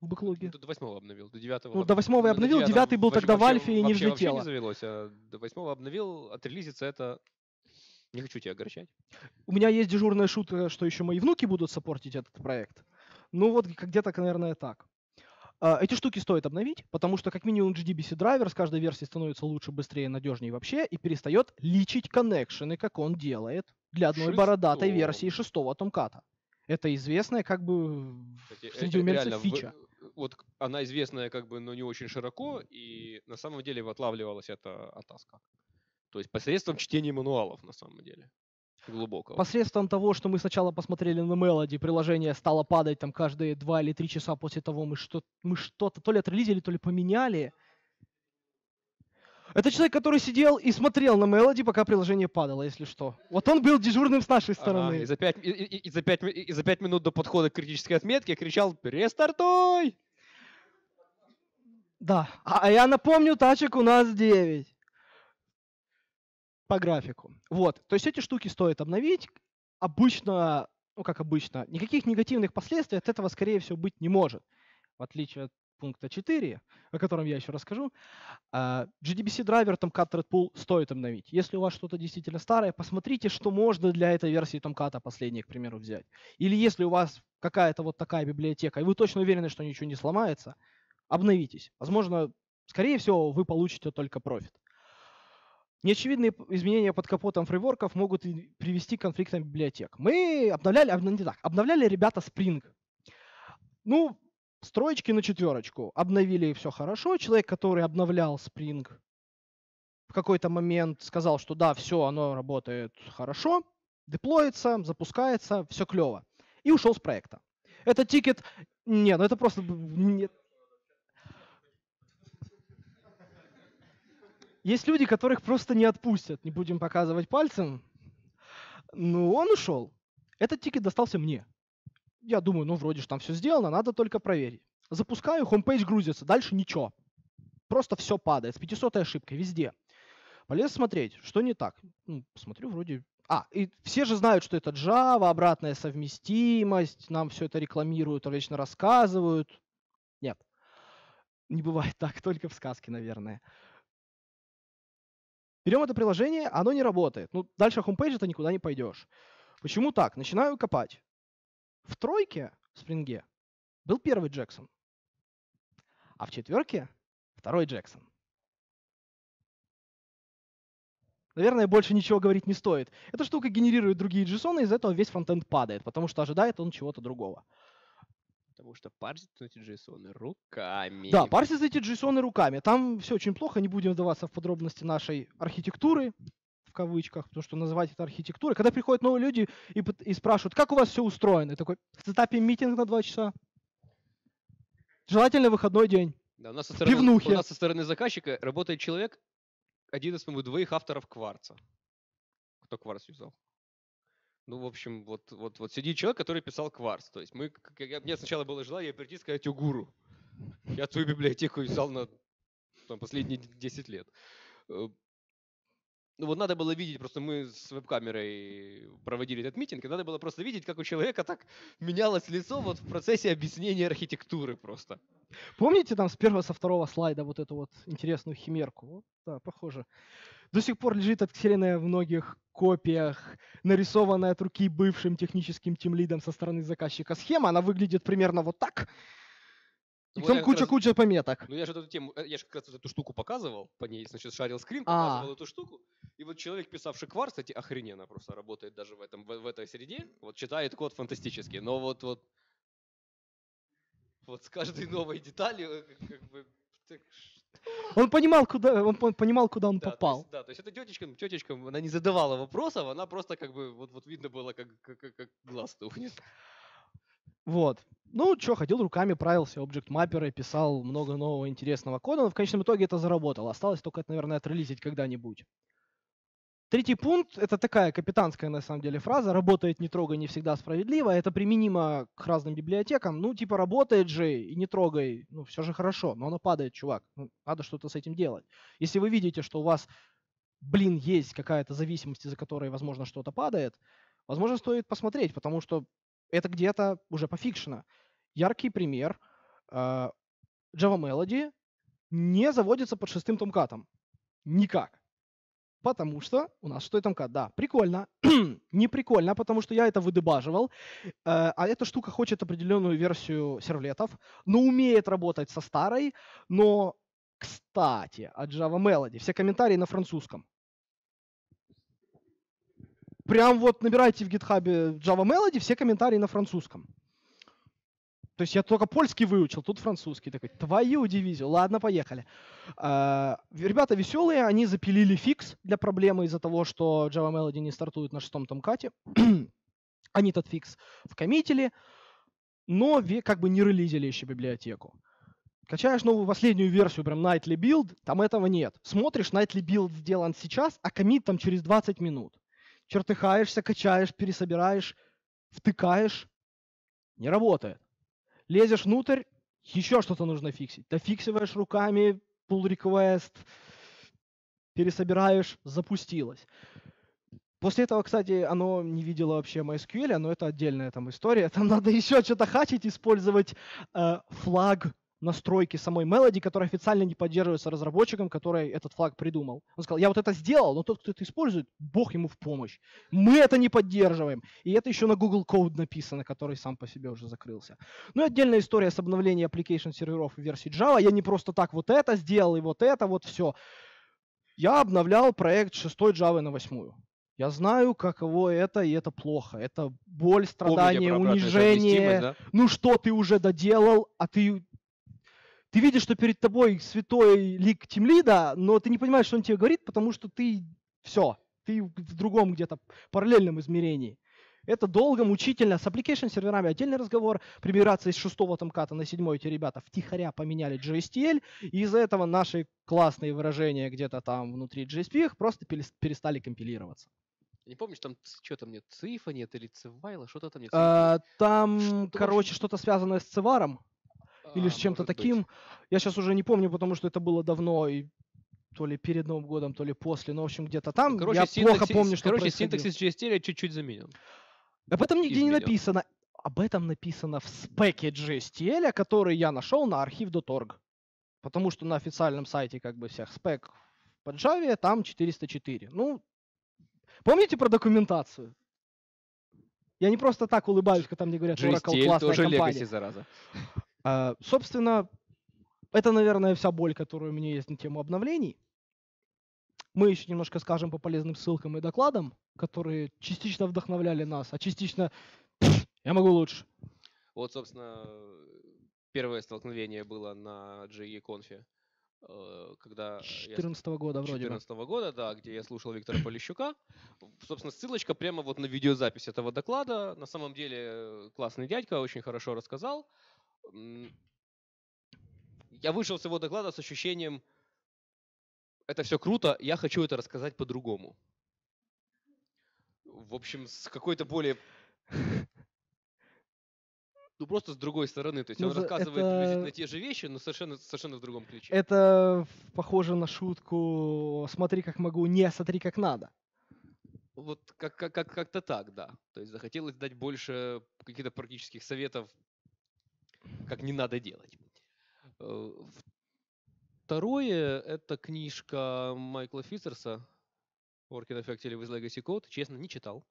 в бэклоге? Ну, до восьмого обновил, до девятого. Ну, до восьмого я обновил, девятый был тогда в альфе и не взлетело. Вообще не завелось, а до восьмого обновил, отрелизиться это... Не хочу тебя огорчать. У меня есть дежурная шутка, что еще мои внуки будут саппортить этот проект. Ну вот где-то, наверное, так. А, эти штуки стоит обновить, потому что как минимум GDBC драйвер с каждой версии становится лучше, быстрее, надежнее вообще и перестает личить коннекшены, как он делает для одной Шестого. бородатой версии шестого томката. Это известная как бы Кстати, среди э, умельцев реально, в- фича. Вот она известная как бы, но не очень широко, и на самом деле отлавливалась эта атаска. То есть посредством чтения мануалов на самом деле. Глубокого. Посредством того, что мы сначала посмотрели на Melody, приложение стало падать там каждые два или три часа после того, мы, что, мы что-то то ли отрелизили, то ли поменяли. Это человек, который сидел и смотрел на Melody, пока приложение падало, если что. Вот он был дежурным с нашей Ага, стороны. и, за пять, и, и- и за пять, и за пять минут до подхода к критической отметке кричал «Перестартуй!» Да. А, а я напомню, тачек у нас 9. По графику. Вот. То есть эти штуки стоит обновить. Обычно, ну как обычно, никаких негативных последствий от этого, скорее всего, быть не может. В отличие от пункта 4, о котором я еще расскажу. а, GDBC драйвер Tomcat Red Pool стоит обновить. Если у вас что-то действительно старое, посмотрите, что можно для этой версии Tomcat последней, к примеру, взять. Или если у вас какая-то вот такая библиотека, и вы точно уверены, что ничего не сломается, обновитесь. Возможно, скорее всего, вы получите только профит. Неочевидные изменения под капотом фрейворков могут привести к конфликтам библиотек. Мы обновляли, обн- не так, обновляли ребята Spring. Ну, строечки на четверочку. Обновили все хорошо. Человек, который обновлял Spring, в какой-то момент сказал, что да, все, оно работает хорошо, деплоится, запускается, все клево. И ушел с проекта. Это тикет... Не, ну это просто... Нет. Есть люди, которых просто не отпустят. Не будем показывать пальцем. Ну, он ушел. Этот тикет достался мне. Я думаю, ну, вроде же там все сделано, надо только проверить. Запускаю, homepage грузится, дальше ничего. Просто все падает, с 500 ошибкой везде. Полез смотреть, что не так. Ну, смотрю, вроде... А, и все же знают, что это Java, обратная совместимость, нам все это рекламируют, вечно рассказывают. Нет, не бывает так, только в сказке, наверное. Берем это приложение, оно не работает. Ну, дальше ты никуда не пойдешь. Почему так? Начинаю копать. В тройке в спринге был первый Джексон, а в четверке второй Джексон. Наверное, больше ничего говорить не стоит. Эта штука генерирует другие JSON, и из этого весь фронтенд падает, потому что ожидает он чего-то другого. Потому что парсит эти JSON руками. Да, парсит эти JSON руками. Там все очень плохо, не будем вдаваться в подробности нашей архитектуры, в кавычках, потому что называть это архитектурой. Когда приходят новые люди и, и спрашивают, как у вас все устроено, и такой, в сетапе митинг на два часа. Желательно выходной день. Да, у, нас со стороны, пивнухе. у нас со стороны заказчика работает человек, один из, по-моему, двоих авторов кварца. Кто кварц юзал? Ну, в общем, вот, вот, вот сидит человек, который писал кварц. То есть мы, мне сначала было желание прийти сказать, о, гуру, я твою библиотеку взял на там, последние 10 лет. Э, ну вот надо было видеть, просто мы с веб-камерой проводили этот митинг, и надо было просто видеть, как у человека так менялось лицо вот в процессе объяснения архитектуры просто. Помните там с первого, со второго слайда вот эту вот интересную химерку? Да, похоже. До сих пор лежит отксеренная в многих копиях, нарисованная от руки бывшим техническим тимлидом со стороны заказчика схема. Она выглядит примерно вот так. И Ну, я как куча-куча раз- пометок. Ну я же эту тему, э, я же как раз эту штуку показывал, по ней, значит, шарил скрин, А. показывал эту штуку, и вот человек, писавший кварц, кстати, охрененно просто работает даже в, этом, в, в этой среде, вот читает код фантастически, но вот, вот, вот с каждой новой деталью, э, как, бы, так, Он понимал, куда он пон- понимал, куда он да, то попал. есть, да, то есть эта тетечка, тетечка, она не задавала вопросов, она просто как бы, вот, вот видно было, как, как, как- глаз тухнет. Вот. Ну, что, ходил руками, правился object мапперы, писал много нового интересного кода, но в конечном итоге это заработало. Осталось только это, наверное, отрелизить когда-нибудь. Третий пункт — это такая капитанская, на самом деле, фраза. Работает не трогай, не всегда справедливо. Это применимо к разным библиотекам. Ну, типа, работает же и не трогай. Ну, все же хорошо, но оно падает, чувак. Ну, надо что-то с этим делать. Если вы видите, что у вас, блин, есть какая-то зависимость, из-за которой, возможно, что-то падает, возможно, стоит посмотреть, потому что это где-то уже пофикшено. Яркий пример. э, Java Melody не заводится под шестым томкатом. Никак. Потому что у нас шестой томкат. Да, прикольно. не прикольно, потому что я это выдебаживал. э, а эта штука хочет определенную версию сервлетов, но умеет работать со старой. Но, кстати, от Java Melody все комментарии на французском. Прям вот набирайте в гитхабе Java Melody, все комментарии на французском. То есть я только польский выучил, тут французский. Такой, твою дивизию. Ладно, поехали. А, Ребята веселые, они запилили фикс для проблемы из-за того, что Java Melody не стартует на шестом томкате. они этот фикс вкоммитили, но как бы не релизили еще библиотеку. Качаешь новую последнюю версию, прям Nightly Build, там этого нет. Смотришь, Nightly Build сделан сейчас, а коммит там через 20 минут. Чертыхаешься, качаешь, пересобираешь, втыкаешь, не работает. Лезешь внутрь, еще что-то нужно фиксить. Дофиксиваешь руками, pull request, пересобираешь, запустилось. После этого, кстати, оно не видело вообще MySQL, но это отдельная там история. Там надо еще что-то хачить, использовать э, флаг настройки самой Melody, которая официально не поддерживается разработчиком, который этот флаг придумал. Он сказал, я вот это сделал, но тот, кто это использует, бог ему в помощь. Мы это не поддерживаем. И это еще на Google Code написано, который сам по себе уже закрылся. Ну и отдельная история с обновлением application серверов в версии Java. Я не просто так вот это сделал и вот это, вот все. Я обновлял проект 6 Java на 8. Я знаю, каково это, и это плохо. Это боль, страдание, унижение. да? Ну что ты уже доделал, а ты... Ты видишь, что перед тобой святой лик тимлида, но ты не понимаешь, что он тебе говорит, потому что ты... Все, ты в другом где-то параллельном измерении. Это долго, мучительно. С application серверами отдельный разговор. При из шестого томката на седьмой эти ребята втихаря поменяли GSTL, и из-за этого наши классные выражения где-то там внутри GSP их просто перес- перестали компилироваться. Не помнишь, там что там нет, цифа нет или цивайла, что-то там нет. А, там, Что короче, что-то связанное с циваром или А, с чем-то может быть. таким. Я сейчас уже не помню, потому что это было давно, и то ли перед Новым годом, то ли после, но, в общем, где-то там. Ну, Короче, я плохо синтаксис- помню, что Короче, происходило. синтаксис GSTL чуть-чуть заменен. Об этом нигде не изменен. написано. Об этом написано в спеке GSTL, который я нашел на архив.org. Потому что на официальном сайте как бы всех спек по Java там 404. Ну, помните про документацию? Я не просто так улыбаюсь, когда мне говорят, Oracle GSTL классная тоже компания. Legacy, зараза. А, собственно, это, наверное, вся боль, которая у меня есть на тему обновлений. Мы еще немножко скажем по полезным ссылкам и докладам, которые частично вдохновляли нас, а частично я могу лучше. Вот, собственно, первое столкновение было на GE конфе, э, когда С я с 2014 года вроде бы. 2014 года, да, где я слушал Виктора Полищука. Собственно, ссылочка прямо вот на видеозапись этого доклада. На самом деле э, классный дядька, очень хорошо рассказал. Я вышел с его доклада с ощущением, это все круто, я хочу это рассказать по-другому. в общем, с какой-то более... Ну, просто с другой стороны. То есть Ну, он рассказывает это- приблизительно те же вещи, но совершенно, совершенно в другом ключе. Это похоже на шутку «смотри, как могу, не смотри, как надо». Вот как, как, как, как-то так, да. То есть захотелось дать больше каких-то практических советов, как не надо делать. Э, Второе – это книжка Майкла Фицерса «Working Effectively with Legacy Code». Честно, не читал.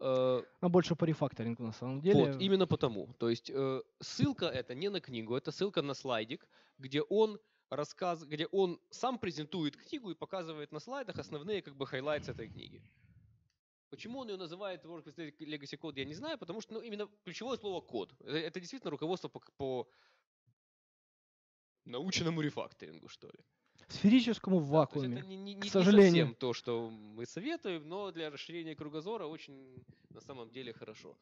Э, А больше по рефакторингу на самом деле. Вот, именно потому. То есть э, ссылка это не на книгу, это ссылка на слайдик, где он рассказ, где он сам презентует книгу и показывает на слайдах основные как бы highlights этой книги. Почему он ее называет Work with Legacy Code, я не знаю, потому что ну, именно ключевое слово код. Это, это действительно руководство по, по научному рефакторингу, что ли. Сферическому в Да, вакууме. это не, не- к не сожалению. совсем то, что мы советуем, но для расширения кругозора очень на самом деле хорошо.